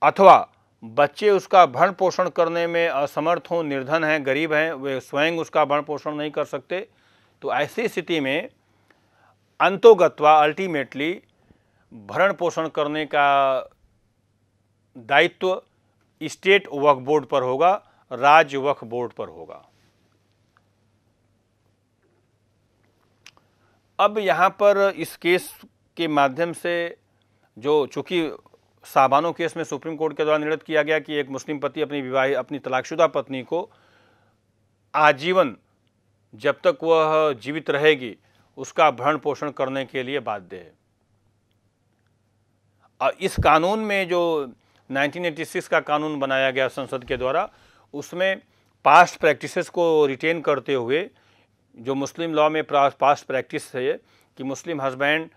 अथवा बच्चे उसका भरण पोषण करने में असमर्थ हों, निर्धन हैं, गरीब हैं, वे स्वयं उसका भरण पोषण नहीं कर सकते तो ऐसी स्थिति में अंतोगत्वा अल्टीमेटली भरण पोषण करने का दायित्व स्टेट वक्फ बोर्ड पर होगा राज्य वक्फ बोर्ड पर होगा। अब यहाँ पर इस केस के माध्यम से जो चूँकि साबानो केस में सुप्रीम कोर्ट के द्वारा निर्णित किया गया कि एक मुस्लिम पति अपनी विवाह, अपनी तलाकशुदा पत्नी को आजीवन जब तक वह जीवित रहेगी उसका भरण पोषण करने के लिए बाध्य है। और इस कानून में जो 1986 का कानून बनाया गया संसद के द्वारा, उसमें पास्ट प्रैक्टिसेस को रिटेन करते हुए, जो मुस्लिम लॉ में पास्ट प्रैक्टिस है कि Muslim husband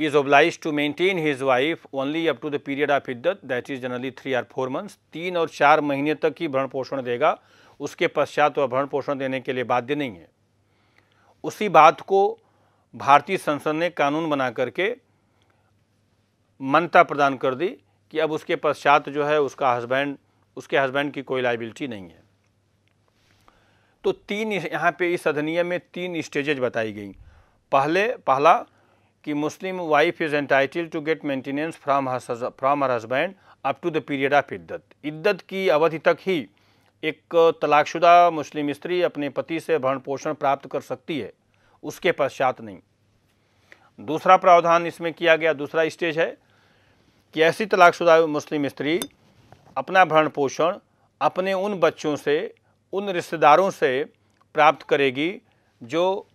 is oblige to maintain his wife only up to the period of इद्दत that is generally three or four months तीन और चार महीने तक ही भरण पोषण देगा, उसके पश्चात वह भरण पोषण देने के लिए बाध्य नहीं है। उसी बात को भारतीय संसद ने कानून बना करके मान्यता प्रदान कर दी कि अब उसके पश्चात जो है उसका हस्बैंड, उसके हस्बैंड की कोई लाइबिलिटी नहीं है। तो तीन यहाँ पे इस अधिनियम में तीन स्टेजेज बताई गई। पहले, पहला कि Muslim wife is entitle to get maintenance from from her husband up to the period of इद्दत। इद्दत की अवधि तक ही एक तलाकशुदा मुस्लिम स्त्री अपने पति से भरण पोषण प्राप्त कर सकती है, उसके पश्चात नहीं। दूसरा प्रावधान इसमें किया गया, दूसरा स्टेज है कि ऐसी तलाकशुदा मुस्लिम स्त्री अपना भरण पोषण अपने उन बच्चों से, उन रिश्तेदारों से प्राप्त करेगी जो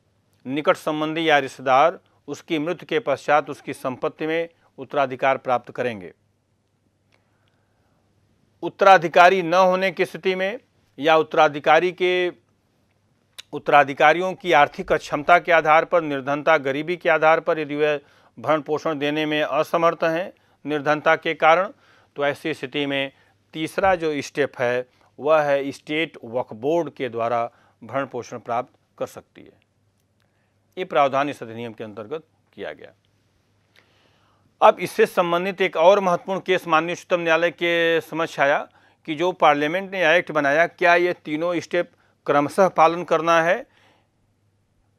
निकट संबंधी या रिश्तेदार उसकी मृत्यु के पश्चात उसकी संपत्ति में उत्तराधिकार प्राप्त करेंगे। उत्तराधिकारी न होने की स्थिति में या उत्तराधिकारी के उत्तराधिकारियों की आर्थिक अक्षमता के आधार पर, निर्धनता, गरीबी के आधार पर यदि वे भरण पोषण देने में असमर्थ हैं, निर्धनता के कारण तो ऐसी स्थिति में तीसरा जो स्टेप है, वह है स्टेट वक्फ बोर्ड के द्वारा भरण पोषण प्राप्त कर सकती है। ये प्रावधान इस अधिनियम के अंतर्गत किया गया। अब इससे संबंधित एक और महत्वपूर्ण केस माननीय उच्चतम न्यायालय के समझ आया कि जो पार्लियामेंट ने एक्ट बनाया, क्या ये तीनों स्टेप क्रमशः पालन करना है?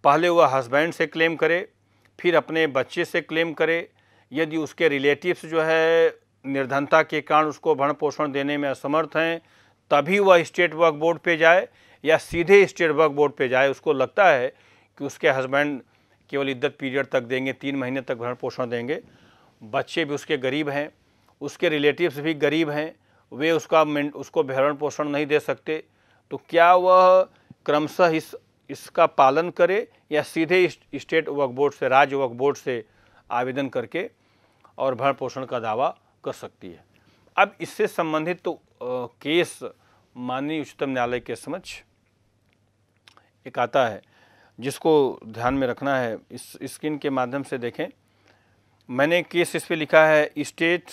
पहले वह हस्बैंड से क्लेम करे, फिर अपने बच्चे से क्लेम करे। यदि उसके रिलेटिव्स जो है निर्धनता के कारण उसको भरण पोषण देने में असमर्थ हैं, तभी वह स्टेट वर्क बोर्ड पे जाए या सीधे स्टेट वर्क बोर्ड पे जाए, उसको लगता है कि उसके हस्बैंड केवल इद्दत पीरियड तक देंगे, तीन महीने तक भरण पोषण देंगे। बच्चे भी उसके गरीब हैं, उसके रिलेटिव्स भी गरीब हैं, वे उसका उसको भरण पोषण नहीं दे सकते तो क्या वह क्रमशः इस, इसका पालन करे या सीधे स्टेट वक्फ बोर्ड से, राज्य वक्फ बोर्ड से आवेदन करके और भरण पोषण का दावा कर सकती है। अब इससे संबंधित तो केस माननीय उच्चतम न्यायालय के समक्ष एक आता है, जिसको ध्यान में रखना है। इस स्क्रीन के माध्यम से देखें। मैंने केस इस पर लिखा है, state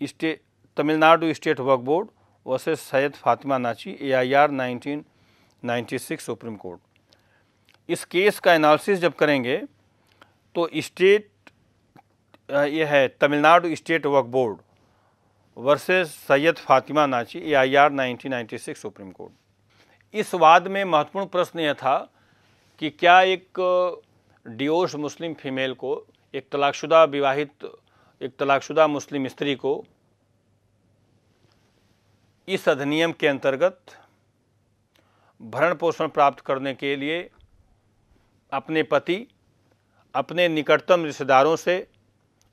state Tamil Nadu state Waqf board versus Syed Fatima Nachi A I R nineteen ninety six Supreme Court. इस केस का एनालिसिस जब करेंगे तो स्टेट ये है, Tamil Nadu state Waqf board versus Syed Fatima Nachi A I R nineteen ninety six Supreme Court. इस वाद में महत्वपूर्ण प्रश्न यह था कि क्या एक डिओर्स मुस्लिम फीमेल को एक तलाकशुदा विवाहित एक तलाकशुदा मुस्लिम स्त्री को इस अधिनियम के अंतर्गत भरण पोषण प्राप्त करने के लिए अपने पति, अपने निकटतम रिश्तेदारों से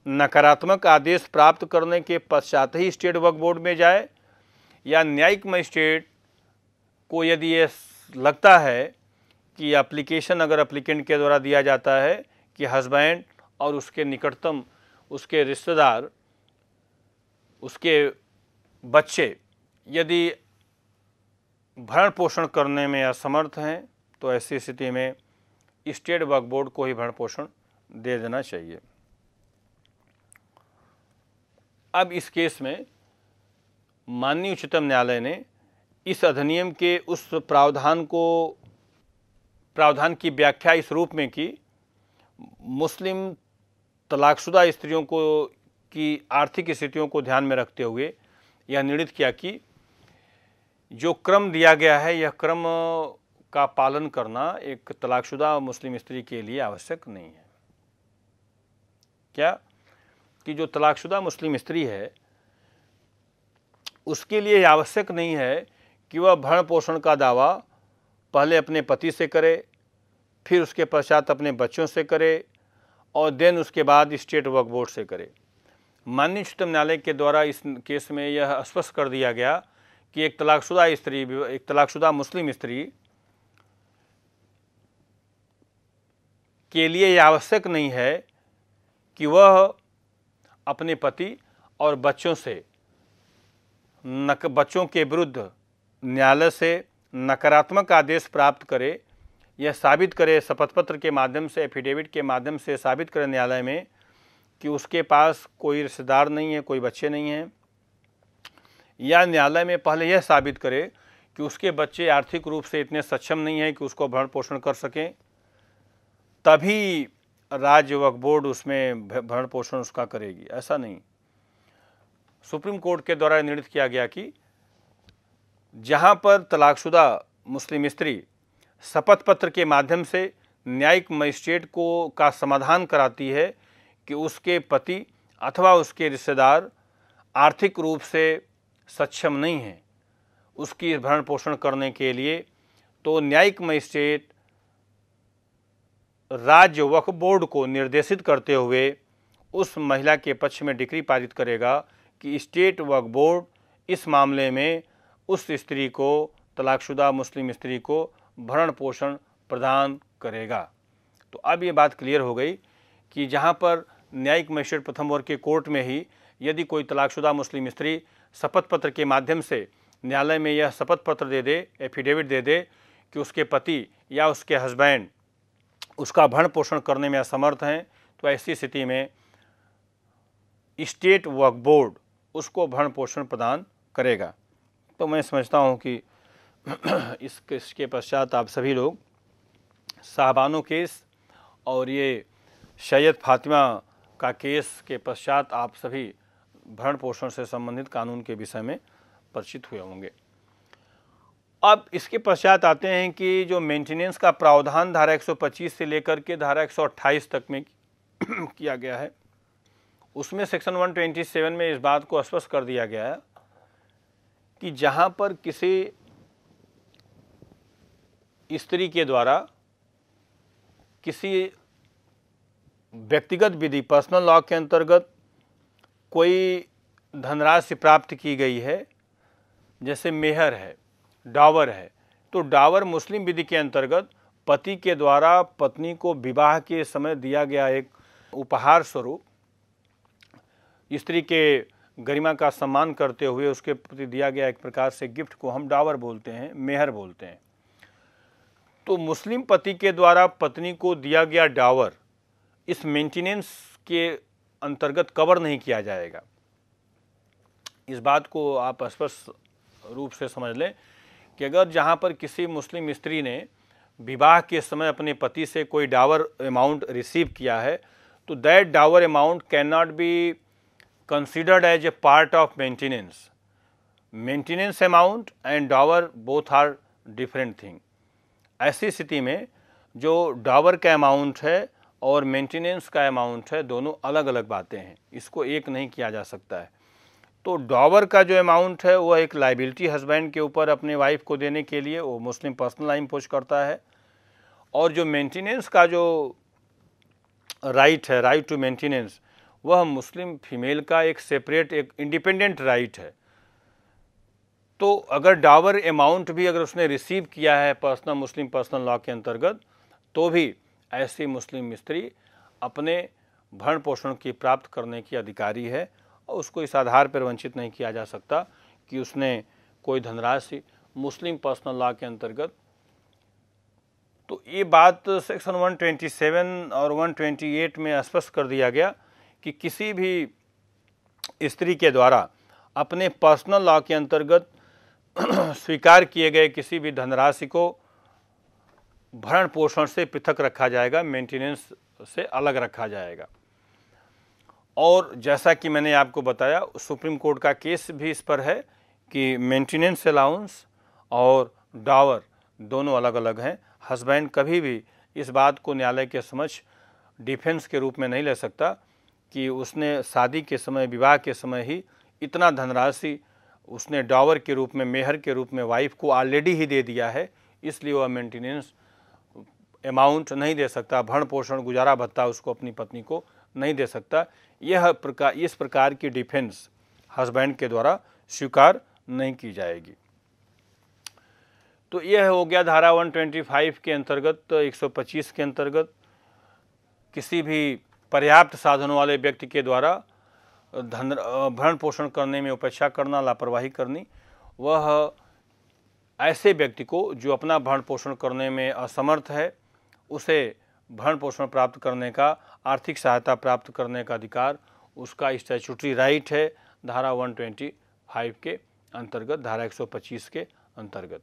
नकारात्मक आदेश प्राप्त करने के पश्चात ही स्टेट वक्फ बोर्ड में जाए या न्यायिक मजिस्ट्रेट को यदि ये लगता है कि एप्लीकेशन अगर अप्लीकेंट के द्वारा दिया जाता है कि हस्बैंड और उसके निकटतम, उसके रिश्तेदार, उसके बच्चे यदि भरण पोषण करने में असमर्थ हैं तो ऐसी स्थिति में स्टेट वक्फ बोर्ड को ही भरण पोषण दे देना चाहिए। अब इस केस में माननीय उच्चतम न्यायालय ने इस अधिनियम के उस प्रावधान को, प्रावधान की व्याख्या इस रूप में की, मुस्लिम तलाकशुदा स्त्रियों को की आर्थिक स्थितियों को ध्यान में रखते हुए यह निर्णित किया कि जो क्रम दिया गया है, यह क्रम का पालन करना एक तलाकशुदा मुस्लिम स्त्री के लिए आवश्यक नहीं है। क्या? कि जो तलाकशुदा मुस्लिम स्त्री है, उसके लिए आवश्यक नहीं है कि वह भरण पोषण का दावा पहले अपने पति से करे, फिर उसके पश्चात अपने बच्चों से करे और देन उसके बाद स्टेट वर्क बोर्ड से करे। माननीय उच्चतम न्यायालय के द्वारा इस केस में यह स्पष्ट कर दिया गया कि एक तलाकशुदा स्त्री, एक तलाकशुदा मुस्लिम स्त्री के लिए यह आवश्यक नहीं है कि वह अपने पति और बच्चों से नक, बच्चों के विरुद्ध न्यायालय से नकारात्मक आदेश प्राप्त करे यह साबित करे शपथ पत्र के माध्यम से एफिडेविट के माध्यम से साबित करे न्यायालय में कि उसके पास कोई रिश्तेदार नहीं है, कोई बच्चे नहीं हैं। या न्यायालय में पहले यह साबित करे कि उसके बच्चे आर्थिक रूप से इतने सक्षम नहीं हैं कि उसको भरण पोषण कर सकें। तभी राज्य वक्फ बोर्ड उसमें भरण पोषण उसका करेगी। ऐसा नहीं। सुप्रीम कोर्ट के द्वारा निर्णित किया गया कि जहाँ पर तलाकशुदा मुस्लिम स्त्री शपथ पत्र के माध्यम से न्यायिक मजिस्ट्रेट को का समाधान कराती है कि उसके पति अथवा उसके रिश्तेदार आर्थिक रूप से सक्षम नहीं हैं। उसकी भरण पोषण करने के लिए तो न्यायिक मजिस्ट्रेट राज्य वक्फ बोर्ड को निर्देशित करते हुए उस महिला के पक्ष में डिक्री पारित करेगा कि स्टेट वक्फ बोर्ड इस मामले में उस स्त्री को, तलाकशुदा मुस्लिम स्त्री को भरण पोषण प्रदान करेगा। तो अब ये बात क्लियर हो गई कि जहाँ पर न्यायिक मजिस्ट्रेट प्रथम वर्ग के कोर्ट में ही यदि कोई तलाकशुदा मुस्लिम स्त्री शपथ पत्र के माध्यम से न्यायालय में यह शपथ पत्र दे दे एफिडेविट दे दे कि उसके पति या उसके हस्बैंड उसका भरण पोषण करने में असमर्थ हैं तो ऐसी स्थिति में स्टेट वर्क बोर्ड उसको भरण पोषण प्रदान करेगा। तो मैं समझता हूँ कि इस इसके पश्चात आप सभी लोग साहबानो केस और ये सैयद फातिमा का केस के पश्चात आप सभी भरण पोषण से संबंधित कानून के विषय में परिचित हुए होंगे। अब इसके पश्चात आते हैं कि जो मेंटेनेंस का प्रावधान धारा 125 से लेकर के धारा 128 तक में किया गया है, उसमें सेक्शन 127 में इस बात को स्पष्ट कर दिया गया है कि जहाँ पर किसी स्त्री के द्वारा किसी व्यक्तिगत विधि पर्सनल लॉ के अंतर्गत कोई धनराशि प्राप्त की गई है, जैसे मेहर है, डावर है तो डावर मुस्लिम विधि के अंतर्गत पति के द्वारा पत्नी को विवाह के समय दिया गया एक उपहार स्वरूप, स्त्री के गरिमा का सम्मान करते हुए उसके प्रति दिया गया एक प्रकार से गिफ्ट को हम डावर बोलते हैं, मेहर बोलते हैं। तो मुस्लिम पति के द्वारा पत्नी को दिया गया डावर इस मेंटेनेंस के अंतर्गत कवर नहीं किया जाएगा। इस बात को आप स्पष्ट रूप से समझ लें कि अगर जहाँ पर किसी मुस्लिम स्त्री ने विवाह के समय अपने पति से कोई डावर अमाउंट रिसीव किया है तो that dower amount can not be considered as a part of maintenance maintenance amount and dower both are different thing ऐसी स्थिति में जो डावर का अमाउंट है और मेंटेनेंस का अमाउंट है, दोनों अलग अलग बातें हैं। इसको एक नहीं किया जा सकता है। तो डॉवर का जो अमाउंट है, वह एक लाइबिलिटी हस्बैंड के ऊपर अपने वाइफ को देने के लिए, वो मुस्लिम पर्सनल लाइन पोस्ट करता है। और जो मेंटेनेंस का जो राइट है राइट टू मेंटेनेंस वह मुस्लिम फीमेल का एक सेपरेट एक इंडिपेंडेंट राइट है। तो अगर डावर अमाउंट भी अगर उसने रिसीव किया है पर्सनल मुस्लिम पर्सनल लॉ के अंतर्गत तो भी ऐसी मुस्लिम स्त्री अपने भरण पोषण की प्राप्त करने की अधिकारी है और उसको इस आधार पर वंचित नहीं किया जा सकता कि उसने कोई धनराशि मुस्लिम पर्सनल लॉ के अंतर्गत। तो ये बात सेक्शन 127 और 128 में स्पष्ट कर दिया गया कि किसी भी स्त्री के द्वारा अपने पर्सनल लॉ के अंतर्गत स्वीकार किए गए किसी भी धनराशि को भरण पोषण से पृथक रखा जाएगा मेंटेनेंस से अलग रखा जाएगा। और जैसा कि मैंने आपको बताया, सुप्रीम कोर्ट का केस भी इस पर है कि मेंटेनेंस अलाउंस और डावर दोनों अलग अलग हैं। हस्बैंड कभी भी इस बात को न्यायालय के समझ डिफेंस के रूप में नहीं ले सकता कि उसने शादी के समय, विवाह के समय ही इतना धनराशि उसने डावर के रूप में, मेहर के रूप में वाइफ को ऑलरेडी ही दे दिया है, इसलिए वह मेंटेनेंस अमाउंट नहीं दे सकता, भरण पोषण, गुजारा भत्ता उसको, अपनी पत्नी को नहीं दे सकता। यह प्रकार इस प्रकार की डिफेंस हस्बैंड के द्वारा स्वीकार नहीं की जाएगी। तो यह हो गया धारा 125 के अंतर्गत 125 के अंतर्गत। किसी भी पर्याप्त साधनों वाले व्यक्ति के द्वारा धन, भरण पोषण करने में, उपेक्षा करना, लापरवाही करनी, वह ऐसे व्यक्ति को जो अपना भरण पोषण करने में असमर्थ है, उसे भरण पोषण प्राप्त करने का, आर्थिक सहायता प्राप्त करने का अधिकार, उसका स्टैचुटरी राइट है, धारा 125 के अंतर्गत, धारा 125 के अंतर्गत।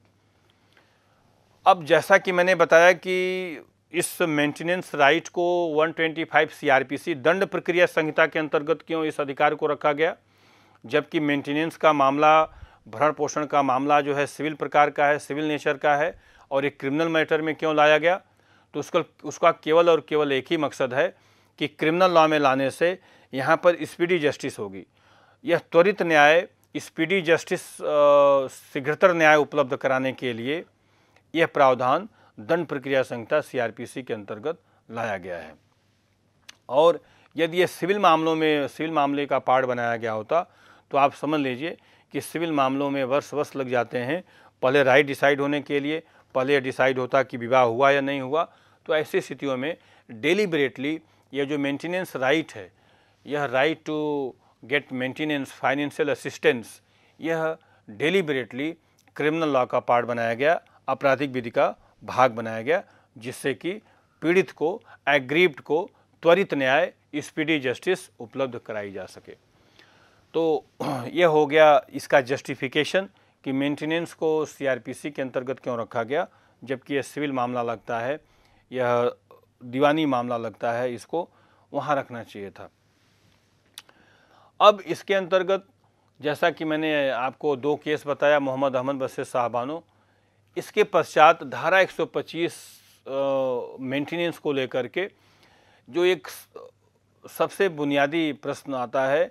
अब जैसा कि मैंने बताया कि इस मेंटेनेंस राइट को 125 सीआरपीसी दंड प्रक्रिया संहिता के अंतर्गत क्यों इस अधिकार को रखा गया? जबकि मेंटेनेंस का मामला, भरण पोषण का मामला जो है सिविल प्रकार का है, सिविल नेचर का है और एक क्रिमिनल मैटर में क्यों लाया गया? तो उसका उसका केवल और केवल एक ही मकसद है कि क्रिमिनल लॉ में लाने से यहाँ पर स्पीडी जस्टिस होगी। यह त्वरित न्याय स्पीडी जस्टिस शीघ्रतर न्याय उपलब्ध कराने के लिए यह प्रावधान दंड प्रक्रिया संहिता सीआरपीसी के अंतर्गत लाया गया है। और यदि ये सिविल मामलों में, सिविल मामले का पार्ट बनाया गया होता तो आप समझ लीजिए कि सिविल मामलों में वर्ष वर्ष लग जाते हैं। पहले राइट डिसाइड होने के लिए, पहले डिसाइड होता कि विवाह हुआ या नहीं हुआ तो ऐसी स्थितियों में डेलीबरेटली यह जो मेंटेनेंस राइट है, यह right to get maintenance financial assistance यह डेलीबरेटली क्रिमिनल लॉ का पार्ट बनाया गया, आपराधिक विधि का भाग बनाया गया, जिससे कि पीड़ित को एग्रीव्ड को त्वरित न्याय स्पीडी जस्टिस उपलब्ध कराई जा सके। तो यह हो गया इसका जस्टिफिकेशन कि मेंटेनेंस को सीआरपीसी के अंतर्गत क्यों रखा गया, जबकि यह सिविल मामला लगता है, यह दीवानी मामला लगता है, इसको वहाँ रखना चाहिए था। अब इसके अंतर्गत, जैसा कि मैंने आपको दो केस बताया, मोहम्मद अहमद बसे साहबानो इसके पश्चात धारा 125 मेंटेनेंस को लेकर के जो एक सबसे बुनियादी प्रश्न आता है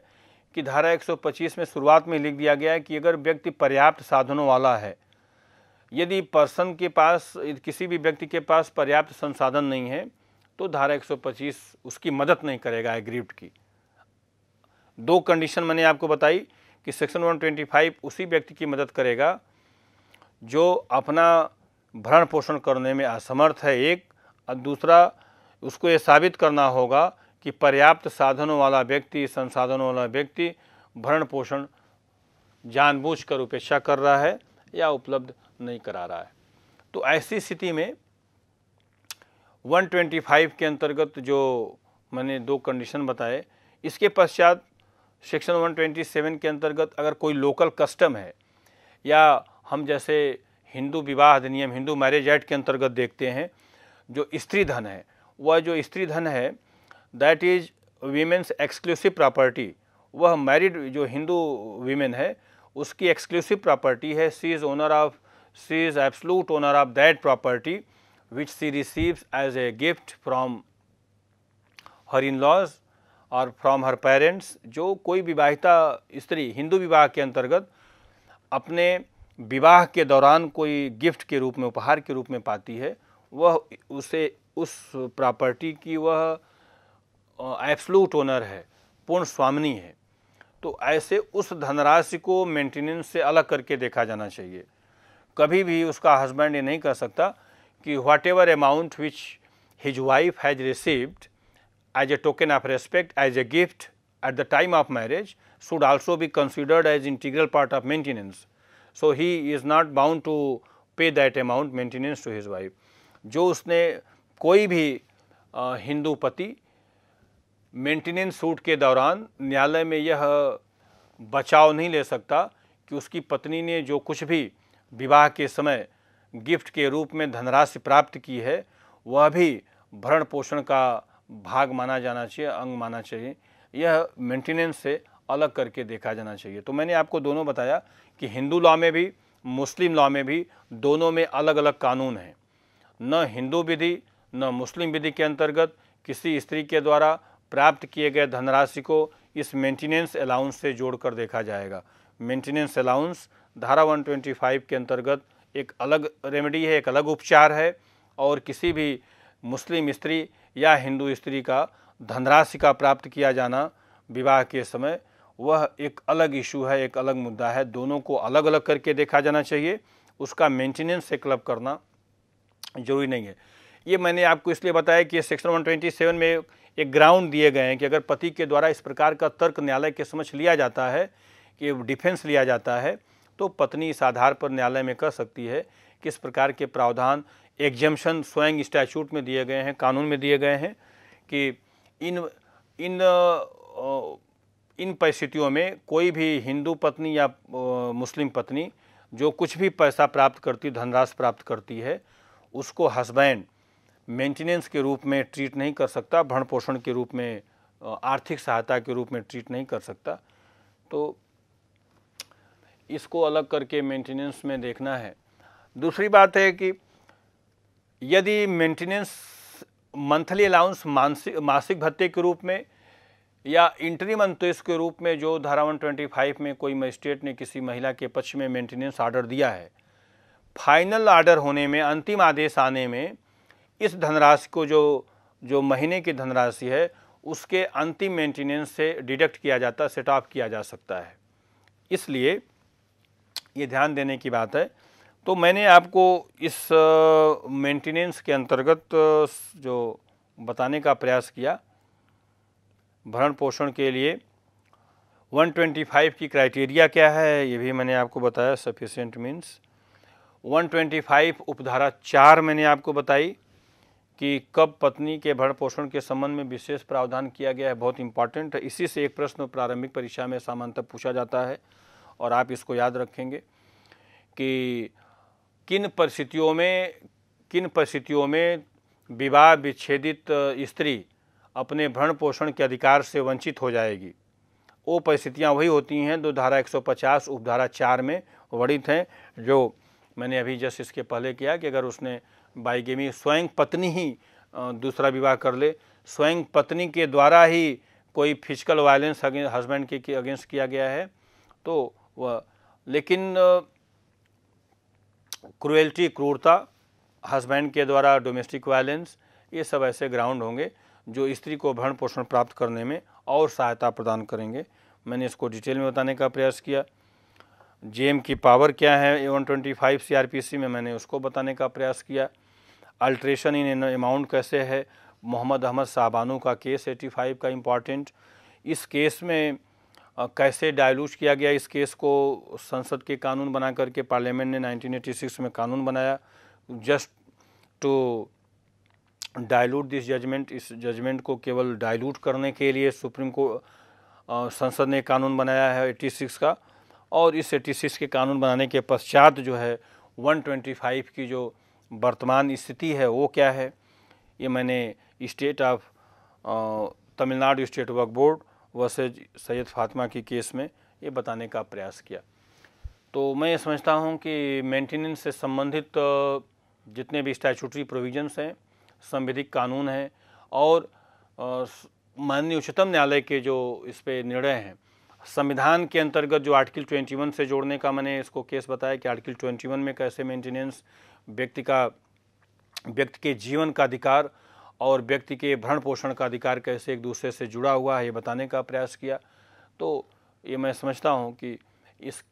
कि धारा 125 में शुरुआत में लिख दिया गया है कि अगर व्यक्ति पर्याप्त साधनों वाला है, यदि पर्सन के पास, किसी भी व्यक्ति के पास पर्याप्त संसाधन नहीं है तो धारा 125 उसकी मदद नहीं करेगा एग्रीव्ड की। दो कंडीशन मैंने आपको बताई कि सेक्शन 125 उसी व्यक्ति की मदद करेगा जो अपना भरण पोषण करने में असमर्थ है एक, और दूसरा, उसको ये साबित करना होगा कि पर्याप्त साधनों वाला व्यक्ति, संसाधनों वाला व्यक्ति भरण पोषण जानबूझकर उपेक्षा कर रहा है या उपलब्ध नहीं करा रहा है। तो ऐसी स्थिति में 125 के अंतर्गत जो मैंने दो कंडीशन बताए, इसके पश्चात सेक्शन 127 के अंतर्गत अगर कोई लोकल कस्टम है या हम जैसे हिंदू विवाह अधिनियम, हिंदू मैरिज एक्ट के अंतर्गत देखते हैं, जो स्त्री धन है, वह जो स्त्री धन है that is women's exclusive property वह मैरिड जो हिंदू वीमेन है, उसकी एक्सक्लूसिव प्रॉपर्टी है she is owner of she is absolute owner of that property which she receives as a gift from her in laws और फ्रॉम हर पेरेंट्स जो कोई विवाहिता स्त्री, हिंदू विवाह के अंतर्गत अपने विवाह के दौरान कोई गिफ्ट के रूप में, उपहार के रूप में पाती है, वह उसे, उस प्रॉपर्टी की वह एब्सलूट ओनर है, पूर्ण स्वामिनी है। तो ऐसे उस धनराशि को मेंटेनेंस से अलग करके देखा जाना चाहिए। कभी भी उसका हस्बैंड ये नहीं कर सकता कि whatever amount which his wife has received as a token of respect as a gift at the time of marriage should also be considered as integral part of maintenance so he is not bound to pay that amount maintenance to his wife जो उसने कोई भी हिंदू पति maintenance suit के दौरान न्यायालय में यह बचाव नहीं ले सकता कि उसकी पत्नी ने जो कुछ भी विवाह के समय गिफ्ट के रूप में धनराशि प्राप्त की है, वह भी भरण पोषण का भाग माना जाना चाहिए, अंग माना चाहिए। यह मेंटेनेंस से अलग करके देखा जाना चाहिए। तो मैंने आपको दोनों बताया कि हिंदू लॉ में भी, मुस्लिम लॉ में भी दोनों में अलग अलग कानून हैं। न हिंदू विधि, न मुस्लिम विधि के अंतर्गत किसी स्त्री के द्वारा प्राप्त किए गए धनराशि को इस मेंटेनेंस अलाउंस से जोड़कर देखा जाएगा। मेंटेनेंस अलाउंस धारा 125 के अंतर्गत एक अलग रेमेडी है, एक अलग उपचार है और किसी भी मुस्लिम स्त्री या हिंदू स्त्री का धनराशि का प्राप्त किया जाना विवाह के समय वह एक अलग इशू है, एक अलग मुद्दा है। दोनों को अलग अलग करके देखा जाना चाहिए। उसका मेंटेनेंस से क्लब करना ज़रूरी नहीं है। ये मैंने आपको इसलिए बताया कि सेक्शन 127 में एक ग्राउंड दिए गए हैं कि अगर पति के द्वारा इस प्रकार का तर्क न्यायालय के समझ लिया जाता है, कि डिफेंस लिया जाता है तो पत्नी इस आधार पर न्यायालय में कर सकती है किस प्रकार के प्रावधान एग्जम्पन स्वयं स्टैचूट में दिए गए हैं, कानून में दिए गए हैं कि इन इन इन परिस्थितियों में कोई भी हिंदू पत्नी या मुस्लिम पत्नी जो कुछ भी पैसा प्राप्त करती, धनराशि प्राप्त करती है, उसको हस्बैंड मेंटेनेंस के रूप में ट्रीट नहीं कर सकता, भरण पोषण के रूप में आर्थिक सहायता के रूप में ट्रीट नहीं कर सकता। तो इसको अलग करके मेंटेनेंस में देखना है। दूसरी बात है कि यदि मेंटेनेंस मंथली अलाउंस मानसिक मासिक भत्ते के रूप में या इंटरिम अंतरिश के रूप में जो धारा 125 में कोई मजिस्ट्रेट ने किसी महिला के पक्ष में मेंटेनेंस ऑर्डर दिया है फाइनल ऑर्डर होने में, अंतिम आदेश आने में इस धनराशि को जो जो महीने की धनराशि है, उसके अंतिम मेंटेनेंस से डिडक्ट किया जाता है सेट ऑफ़ किया जा सकता है। इसलिए ये ध्यान देने की बात है। तो मैंने आपको इस मेंटेनेंस के अंतर्गत जो बताने का प्रयास किया भरण पोषण के लिए। 125 की क्राइटेरिया क्या है? ये भी मैंने आपको बताया सफिशिएंट मीन्स 125 उपधारा चार मैंने आपको बताई कि कब पत्नी के भरण पोषण के संबंध में विशेष प्रावधान किया गया है, बहुत इंपॉर्टेंट है। इसी से एक प्रश्न प्रारंभिक परीक्षा में सामान्यतः पूछा जाता है और आप इसको याद रखेंगे कि किन परिस्थितियों में, किन परिस्थितियों में विवाह विच्छेदित स्त्री अपने भरण पोषण के अधिकार से वंचित हो जाएगी। वो परिस्थितियाँ वही होती हैं जो धारा 150 उपधारा चार में वर्णित हैं, जो मैंने अभी जस्ट इसके पहले किया कि अगर उसने बाईगेमी स्वयं पत्नी ही दूसरा विवाह कर ले, स्वयं पत्नी के द्वारा ही कोई फ़िज़िकल वायलेंस हस्बैंड के अगेंस्ट किया गया है तो वह, लेकिन क्रुएल्टी, क्रूरता, हस्बैंड के द्वारा डोमेस्टिक वायलेंस, ये सब ऐसे ग्राउंड होंगे। जो स्त्री को भरण पोषण प्राप्त करने में और सहायता प्रदान करेंगे। मैंने इसको डिटेल में बताने का प्रयास किया। जेएम की पावर क्या है? A one twenty five C में मैंने उसको बताने का प्रयास किया। अल्ट्रेशन इन अमाउंट कैसे है? मोहम्मद अहमद साहबानू का केस 85 का इंपॉर्टेंट इस केस में कैसे डायलूट किया गया? इस केस को संसद के कानून बना करके पार्लियामेंट ने 1986 में कानून बनाया। Just to dilute this judgment इस जजमेंट को केवल डायलूट करने के लिए सुप्रीम को संसद ने कानून बनाया है 86 का, और इस 86 के कानून बनाने के पश्चात जो है 125 की जो वर्तमान स्थिति है, वो क्या है? ये मैंने स्टेट ऑफ़ तमिलनाडु स्टेट वर्क बोर्ड वर्सेज सैयद फातिमा की केस में ये बताने का प्रयास किया। तो मैं समझता हूँ कि मेंटेनेंस से संबंधित जितने भी स्टैचूटरी प्रोविजंस हैं संविधिक कानून है और माननीय उच्चतम न्यायालय के जो इस पर निर्णय हैं, संविधान के अंतर्गत जो आर्टिकल 21 से जोड़ने का मैंने इसको केस बताया कि आर्टिकल 21 में कैसे मेंटेनेंस, व्यक्ति का, व्यक्ति के जीवन का अधिकार और व्यक्ति के भरण पोषण का अधिकार कैसे एक दूसरे से जुड़ा हुआ है ये बताने का प्रयास किया। तो ये मैं समझता हूँ कि इस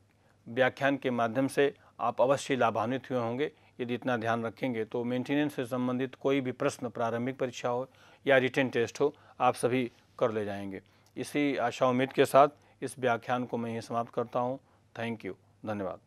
व्याख्यान के माध्यम से आप अवश्य लाभान्वित हुए होंगे। यदि इतना ध्यान रखेंगे तो मेंटेनेंस से संबंधित कोई भी प्रश्न प्रारंभिक परीक्षा हो या रिटर्न टेस्ट हो, आप सभी कर ले जाएँगे। इसी आशा उम्मीद के साथ इस व्याख्यान को मैं यहीं समाप्त करता हूँ। थैंक यू धन्यवाद।